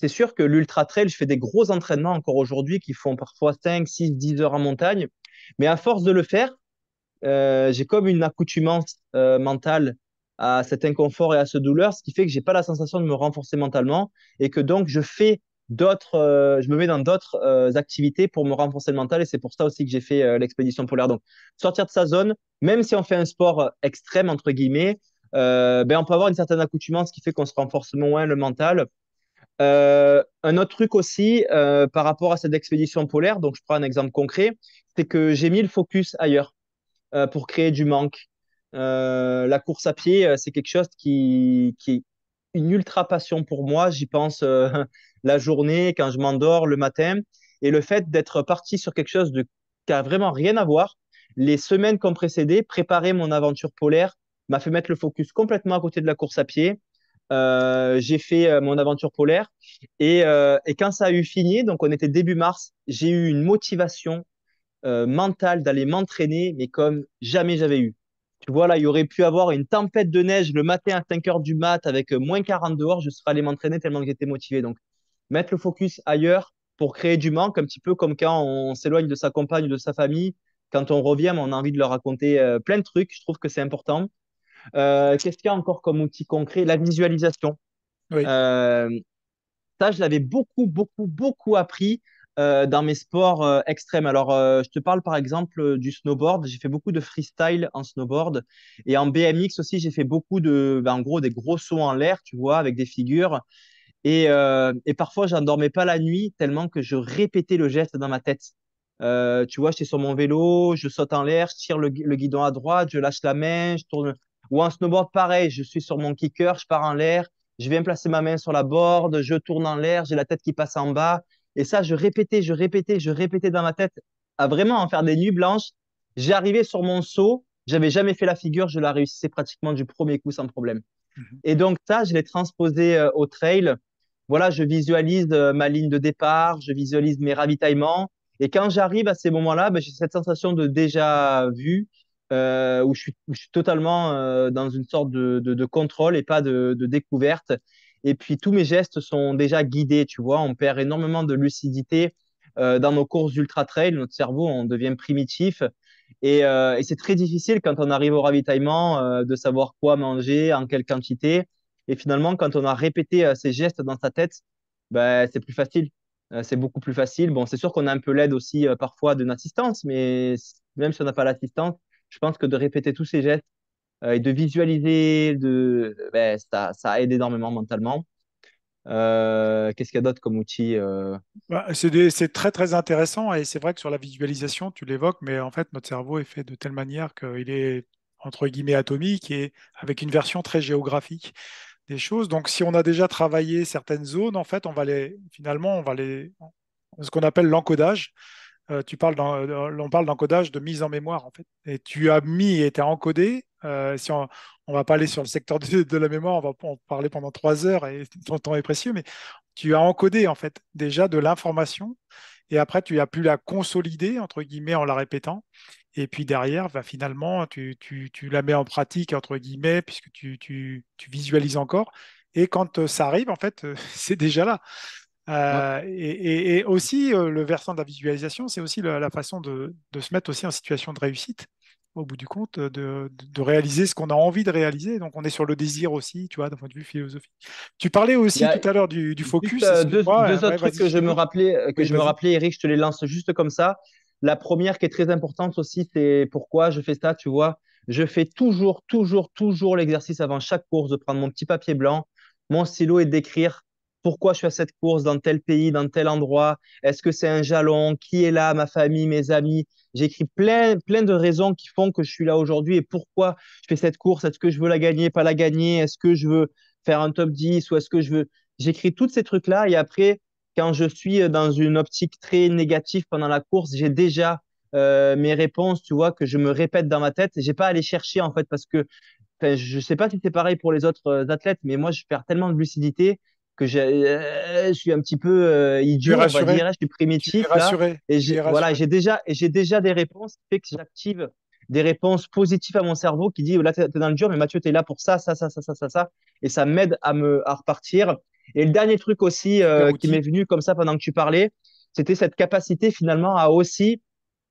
c'est sûr que l'ultra trail, je fais des gros entraînements encore aujourd'hui qui font parfois 5, 6, 10 heures en montagne. Mais à force de le faire, euh, j'ai comme une accoutumance euh, mentale à cet inconfort et à ce douleur, ce qui fait que j'ai pas la sensation de me renforcer mentalement et que donc je fais d'autres, euh, je me mets dans d'autres activités pour me renforcer le mental et c'est pour ça aussi que j'ai fait l'expédition polaire. Donc sortir de sa zone, même si on fait un sport extrême entre guillemets, ben on peut avoir une certaine accoutumance qui fait qu'on se renforce moins le mental. Euh, un autre truc aussi euh, par rapport à cette expédition polaire, donc je prends un exemple concret, c'est que j'ai mis le focus ailleurs euh, pour créer du manque. Euh, la course à pied, euh, c'est quelque chose qui, qui est une ultra passion pour moi. J'y pense euh, la journée, quand je m'endors, le matin. Et le fait d'être parti sur quelque chose de, qui a vraiment rien à voir, les semaines qui ont précédé, préparer mon aventure polaire m'a fait mettre le focus complètement à côté de la course à pied. Euh, j'ai fait euh, mon aventure polaire et, euh, et quand ça a eu fini, donc on était début mars, j'ai eu une motivation mentale d'aller m'entraîner, mais comme jamais j'avais eu. Tu vois, là, il y aurait pu avoir une tempête de neige le matin à 5 heures du mat avec moins 40 dehors, je serais allé m'entraîner tellement que j'étais motivé. Donc, mettre le focus ailleurs pour créer du manque, un petit peu comme quand on s'éloigne de sa compagne ou de sa famille. Quand on revient, on a envie de leur raconter plein de trucs. Je trouve que c'est important. Euh, Qu'est-ce qu'il y a encore comme outil concret? La visualisation.
Oui.
Euh, ça, je l'avais beaucoup, beaucoup, beaucoup appris euh, dans mes sports extrêmes. Alors, je te parle par exemple du snowboard. J'ai fait beaucoup de freestyle en snowboard. Et en BMX aussi, j'ai fait beaucoup de, ben, en gros, des gros sauts en l'air, tu vois, avec des figures. Et, et parfois, j'en dormais pas la nuit tellement que je répétais le geste dans ma tête. Euh, tu vois, j'étais sur mon vélo, je saute en l'air, je tire le guidon à droite, je lâche la main, je tourne. Ou en snowboard, pareil, je suis sur mon kicker, je pars en l'air, je viens placer ma main sur la board, je tourne en l'air, j'ai la tête qui passe en bas. Et ça, je répétais, je répétais, je répétais dans ma tête, à vraiment en faire des nuits blanches. J'arrivais sur mon saut, j'avais jamais fait la figure, je la réussissais pratiquement du premier coup sans problème.
Mhm.
Et donc ça, je l'ai transposé euh, au trail. Voilà, je visualise euh, ma ligne de départ, je visualise mes ravitaillements. Et quand j'arrive à ces moments-là, ben, j'ai cette sensation de déjà vu, euh, où je suis, totalement euh, dans une sorte de, contrôle et pas de, découverte. Et puis tous mes gestes sont déjà guidés, tu vois. On perd énormément de lucidité euh, dans nos courses d'ultra trail. Notre cerveau, on devient primitif. Et, c'est très difficile quand on arrive au ravitaillement de savoir quoi manger, en quelle quantité. Et finalement, quand on a répété ces gestes dans sa tête, ben, c'est plus facile. C'est beaucoup plus facile. Bon, c'est sûr qu'on a un peu l'aide aussi parfois d'une assistance, mais même si on n'a pas l'assistance, je pense que de répéter tous ces gestes euh, et de visualiser, de, ben, ça, ça aide énormément mentalement. Euh, qu'est-ce qu'il y a d'autre comme outil? euh?
Bah, c'est très très intéressant et c'est vrai que sur la visualisation, tu l'évoques, mais en fait, notre cerveau est fait de telle manière qu'il est entre guillemets atomique et avec une version très géographique des choses. Donc, si on a déjà travaillé certaines zones, en fait, on va les finalement, on va les ce qu'on appelle l'encodage. Euh, tu parles euh, on parle d'encodage de mise en mémoire, en fait. Et tu as mis et tu as encodé. Euh, si on, on va pas aller sur le secteur de, la mémoire, on va en parler pendant trois heures et ton temps est précieux, mais tu as encodé, en fait, déjà de l'information. Et après, tu as pu la consolider, entre guillemets, en la répétant. Et puis derrière, bah, finalement, tu, tu- tu la mets en pratique, entre guillemets, puisque tu, tu- visualises encore. Et quand ça arrive, en fait, c'est déjà là.
Ouais.
Euh, et, et- et aussi, euh, le versant de la visualisation, c'est aussi la, la façon de, de se mettre aussi en situation de réussite, au bout du compte, de, de- de réaliser ce qu'on a envie de réaliser. Donc, on est sur le désir aussi, tu vois, d'un point de vue philosophique. Tu parlais aussi tout à l'heure du, focus,
euh, deux, deux
Ouais,
autres trucs que
je
me rappelais, que
Oui,
je me rappelais, Eric, je te les lance juste comme ça. La première qui est très importante aussi, c'est pourquoi je fais ça, tu vois. Je fais toujours, toujours, toujours l'exercice avant chaque course de prendre mon petit papier blanc, mon stylo et d'écrire pourquoi je fais cette course dans tel pays, dans tel endroit? Est-ce que c'est un jalon? Qui est là? Ma famille, mes amis? J'écris plein, plein de raisons qui font que je suis là aujourd'hui et pourquoi je fais cette course. Est-ce que je veux la gagner, pas la gagner? Est-ce que je veux faire un top 10 ou est-ce que je veux... J'écris tous ces trucs-là et après, quand je suis dans une optique très négative pendant la course, j'ai déjà euh, mes réponses, tu vois, que je me répète dans ma tête. J'ai pas à aller chercher en fait parce que je sais pas si c'est pareil pour les autres euh, athlètes, mais moi je perds tellement de lucidité que euh, je suis un petit peu euh, idiot, on va dire, je suis primitif là, et j'ai voilà, j'ai déjà et j'ai déjà des réponses qui fait que j'active des réponses positives à mon cerveau qui dit là t'es dans le dur, mais Mathieu t'es là pour ça, ça, ça, ça, ça, ça, ça, et ça m'aide à me à repartir. Et le dernier truc aussi euh, qui m'est venu comme ça pendant que tu parlais, c'était cette capacité finalement à aussi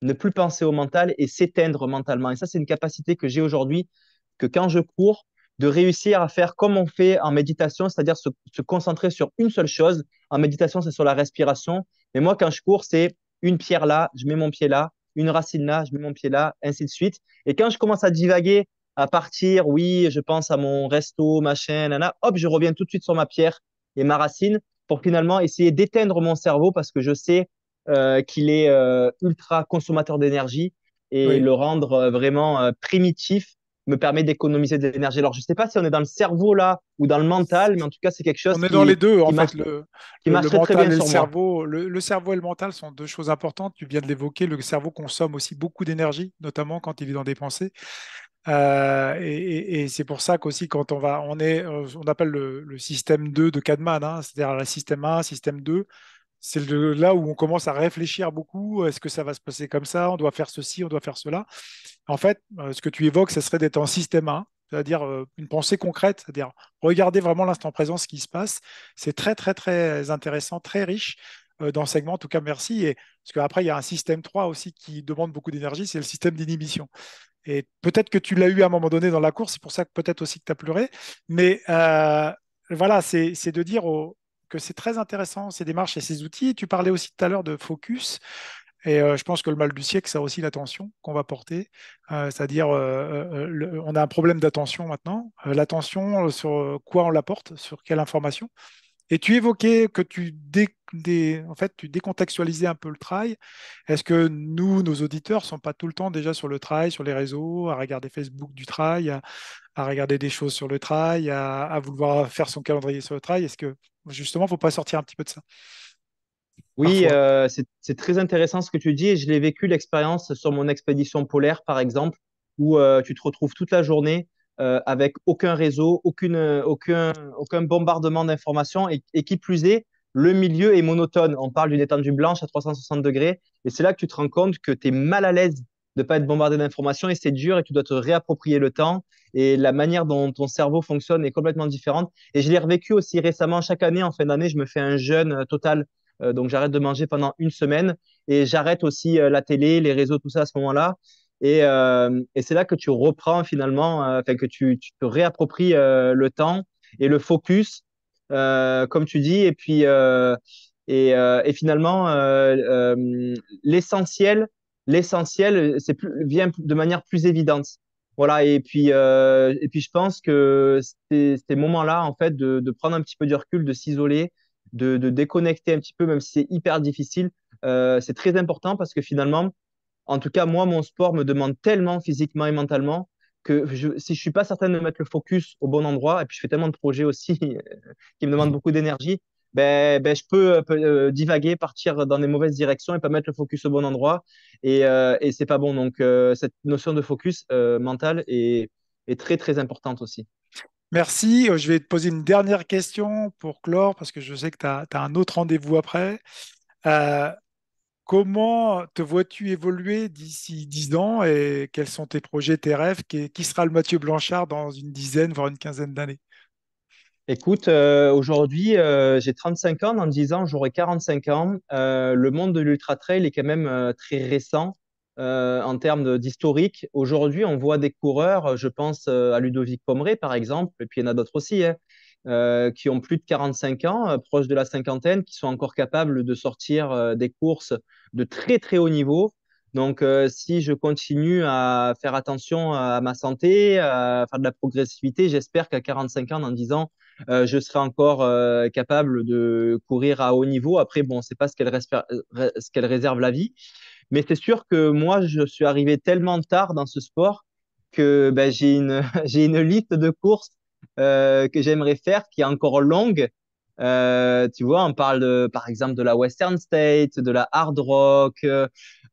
ne plus penser au mental et s'éteindre mentalement. Et ça, c'est une capacité que j'ai aujourd'hui, que quand je cours, de réussir à faire comme on fait en méditation, c'est-à-dire se, se concentrer sur une seule chose. En méditation, c'est sur la respiration. Mais moi, quand je cours, c'est une pierre là, je mets mon pied là, une racine là, je mets mon pied là, ainsi de suite. Et quand je commence à divaguer, à partir, oui, je pense à mon resto, machin, nana, hop, je reviens tout de suite sur ma pierre et ma racine. pour finalement essayer d'éteindre mon cerveau parce que je sais euh, qu'il est euh, ultra consommateur d'énergie et le rendre euh, vraiment primitif me permet d'économiser de l'énergie. Alors, je ne sais pas si on est dans le cerveau là ou dans le mental, mais en tout cas, c'est quelque chose
on est dans les deux, en fait. Le,
qui marche très, bien sur le
cerveau, le, cerveau et le mental sont deux choses importantes. Tu viens de l'évoquer. Le cerveau consomme aussi beaucoup d'énergie, notamment quand il est dans des pensées. Euh, et, c'est pour ça qu'aussi, quand on va, on est, euh, on appelle le, système 2 de Kahneman, hein, c'est-à-dire le système 1, système 2. C'est là où on commence à réfléchir beaucoup. Est-ce que ça va se passer comme ça On doit faire ceci, on doit faire cela. En fait, euh, ce que tu évoques, ce serait d'être en système 1, c'est-à-dire une pensée concrète, c'est-à-dire regarder vraiment l'instant présent, ce qui se passe. C'est très, très, très intéressant, très riche d'enseignement. En tout cas, merci. Et, parce qu'après, il y a un système 3 aussi qui demande beaucoup d'énergie, c'est le système d'inhibition. Et peut-être que tu l'as eu à un moment donné dans la course, c'est pour ça que peut-être aussi que tu as pleuré. Mais euh, voilà, c'est de dire que c'est très intéressant ces démarches et ces outils. Tu parlais aussi tout à l'heure de focus. Et euh, je pense que le mal du siècle, c'est aussi l'attention qu'on va porter. Euh, c'est-à-dire, on a un problème d'attention maintenant. l'attention, sur quoi on la porte, sur quelle information. Et tu évoquais que tu, en fait, tu décontextualisais un peu le trail. Est-ce que nous, nos auditeurs, ne sont pas tout le temps déjà sur le trail, sur les réseaux, à regarder Facebook du trail, à, regarder des choses sur le trail, à, vouloir faire son calendrier sur le trail? Est-ce que justement, il ne faut pas sortir un petit peu de ça?
Oui, euh, c'est très intéressant ce que tu dis et je l'ai vécu l'expérience sur mon expédition polaire, par exemple, où euh, tu te retrouves toute la journée euh, avec aucun réseau, aucune, aucun, aucun bombardement d'informations et, qui plus est, le milieu est monotone. On parle d'une étendue blanche à 360 degrés et c'est là que tu te rends compte que tu es mal à l'aise de ne pas être bombardé d'informations et c'est dur et tu dois te réapproprier le temps et la manière dont ton cerveau fonctionne est complètement différente. Et je l'ai revécu aussi récemment. Chaque année, en fin d'année, je me fais un jeûne euh, total. Euh, donc j'arrête de manger pendant une semaine et j'arrête aussi la télé, les réseaux, tout ça à ce moment-là. Et, euh, c'est là que tu reprends finalement, euh, que tu, te réappropries euh, le temps et le focus, comme tu dis, et puis et, et, finalement l'essentiel, l'essentiel, c'est plus vient de manière plus évidente. Voilà, et puis, et puis je pense que ces, moments-là, en fait, de, de, prendre un petit peu du recul, de s'isoler, de, de, déconnecter un petit peu, même si c'est hyper difficile, euh, c'est très important parce que finalement, en tout cas, moi, mon sport me demande tellement physiquement et mentalement que je, si je suis pas certain de mettre le focus au bon endroit, et puis je fais tellement de projets aussi qui me demandent beaucoup d'énergie, ben, ben, je peux, euh, divaguer, partir dans des mauvaises directions et pas mettre le focus au bon endroit. Et, euh, et c'est pas bon. Donc, euh, cette notion de focus euh, mental est, est très, très importante aussi.
Merci. Je vais te poser une dernière question pour clore, parce que je sais que tu as, as, un autre rendez-vous après. Comment te vois-tu évoluer d'ici 10 ans et quels sont tes projets, tes rêves? Qui sera le Mathieu Blanchard dans une dizaine, voire une quinzaine d'années?
Écoute, euh, aujourd'hui, euh, j'ai 35 ans. Dans 10 ans, j'aurai 45 ans. Euh, le monde de l'ultra trail est quand même très récent en termes d'historique. Aujourd'hui, on voit des coureurs, je pense à Ludovic Pomeray, par exemple, et puis il y en a d'autres aussi, hein, euh, qui ont plus de 45 ans, euh, proches de la cinquantaine, qui sont encore capables de sortir euh, des courses de très très haut niveau. Donc, si je continue à faire attention à ma santé, à faire de la progressivité, j'espère qu'à 45 ans, dans 10 ans, je serai encore capable de courir à haut niveau. Après, bon, c'est pas ce qu'elle ce qu'elle réserve la vie, mais c'est sûr que moi, je suis arrivé tellement tard dans ce sport que ben, j'ai une j'ai une liste de courses euh, que j'aimerais faire qui est encore longue. Euh, tu vois, on parle de, par exemple de la Western State, de la Hard Rock.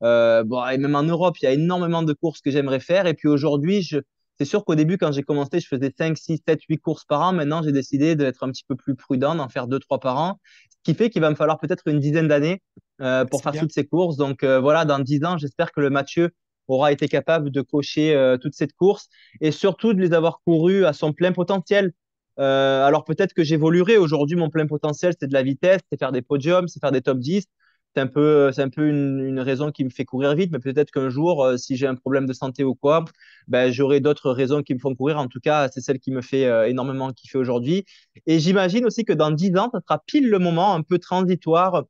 Euh, bon, et même en Europe, il y a énormément de courses que j'aimerais faire. Et puis aujourd'hui, je, c'est sûr qu'au début, quand j'ai commencé, je faisais 5, 6, 7, 8 courses par an. Maintenant, j'ai décidé d'être un petit peu plus prudent, d'en faire 2, 3 par an. Ce qui fait qu'il va me falloir peut-être une dizaine d'années euh, pour faire toutes ces courses. Donc euh, voilà, dans 10 ans, j'espère que le Mathieu aura été capable de cocher euh, toute cette course et surtout de les avoir courus à son plein potentiel. Euh, alors peut-être que j'évoluerai. Aujourd'hui, mon plein potentiel, c'est de la vitesse, c'est faire des podiums, c'est faire des top 10. C'est un peu, c'est un peu une, raison qui me fait courir vite, mais peut-être qu'un jour, euh, si j'ai un problème de santé ou quoi, ben, j'aurai d'autres raisons qui me font courir. En tout cas, c'est celle qui me fait euh, énormément kiffer aujourd'hui. Et j'imagine aussi que dans 10 ans, ça sera pile le moment un peu transitoire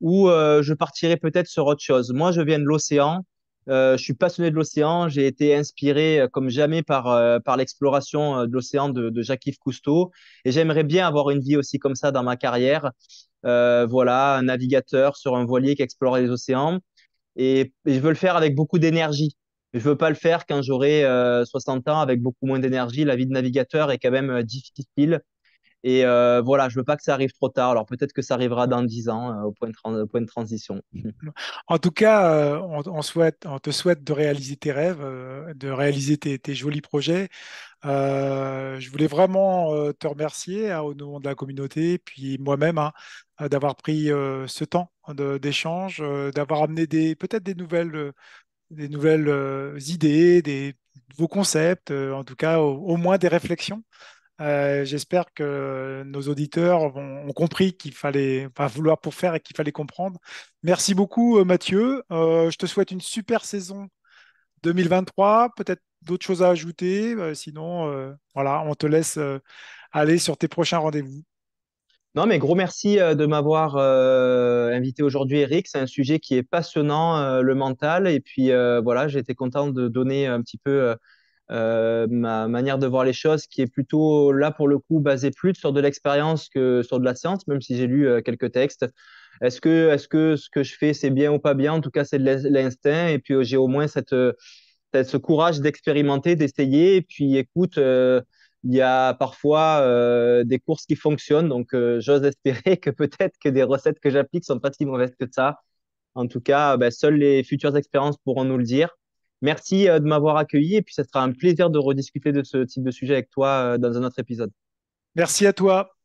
où je partirai peut-être sur autre chose. Moi, je viens de l'océan. Euh, je suis passionné de l'océan. J'ai été inspiré euh, comme jamais par, euh, l'exploration de l'océan de, Jacques-Yves Cousteau. Et j'aimerais bien avoir une vie aussi comme ça dans ma carrière. voilà, un navigateur sur un voilier qui explore les océans. Et, et je veux le faire avec beaucoup d'énergie. Je veux pas le faire quand j'aurai 60 ans avec beaucoup moins d'énergie. La vie de navigateur est quand même difficile. Et euh, voilà, je veux pas que ça arrive trop tard. Alors peut-être que ça arrivera dans 10 ans euh, au, point de transition.
En tout cas, euh, on, te souhaite de réaliser tes rêves, de réaliser tes, jolis projets. je voulais vraiment te remercier hein, au nom de la communauté, puis moi-même, hein, d'avoir pris ce temps d'échange, d'avoir amené peut-être des nouvelles, des nouvelles idées, des nouveaux concepts, en tout cas au moins des réflexions. Euh, j'espère que nos auditeurs ont compris qu'il fallait pas vouloir pour faire et qu'il fallait comprendre. Merci beaucoup, euh, Mathieu. Euh, je te souhaite une super saison 2023. Peut-être d'autres choses à ajouter? sinon, voilà, on te laisse aller sur tes prochains rendez-vous.
Non, mais gros merci de m'avoir invité aujourd'hui, Eric. C'est un sujet qui est passionnant, le mental. Et puis voilà, j'ai été content de donner un petit peu euh, ma manière de voir les choses qui est plutôt là pour le coup basée plus sur de l'expérience que sur de la science, même si j'ai lu euh, quelques textes. Est-ce que, est-ce que ce que je fais c'est bien ou pas bien? En tout cas, c'est de l'instinct et puis j'ai au moins cette, cette ce courage d'expérimenter, d'essayer. Et puis écoute, euh, il y a parfois des courses qui fonctionnent, donc j'ose espérer que peut-être que des recettes que j'applique sont pas si mauvaises que ça. En tout cas, ben, seules les futures expériences pourront nous le dire. Merci euh, de m'avoir accueilli et puis ça sera un plaisir de rediscuter de ce type de sujet avec toi euh, dans un autre épisode.
Merci à toi.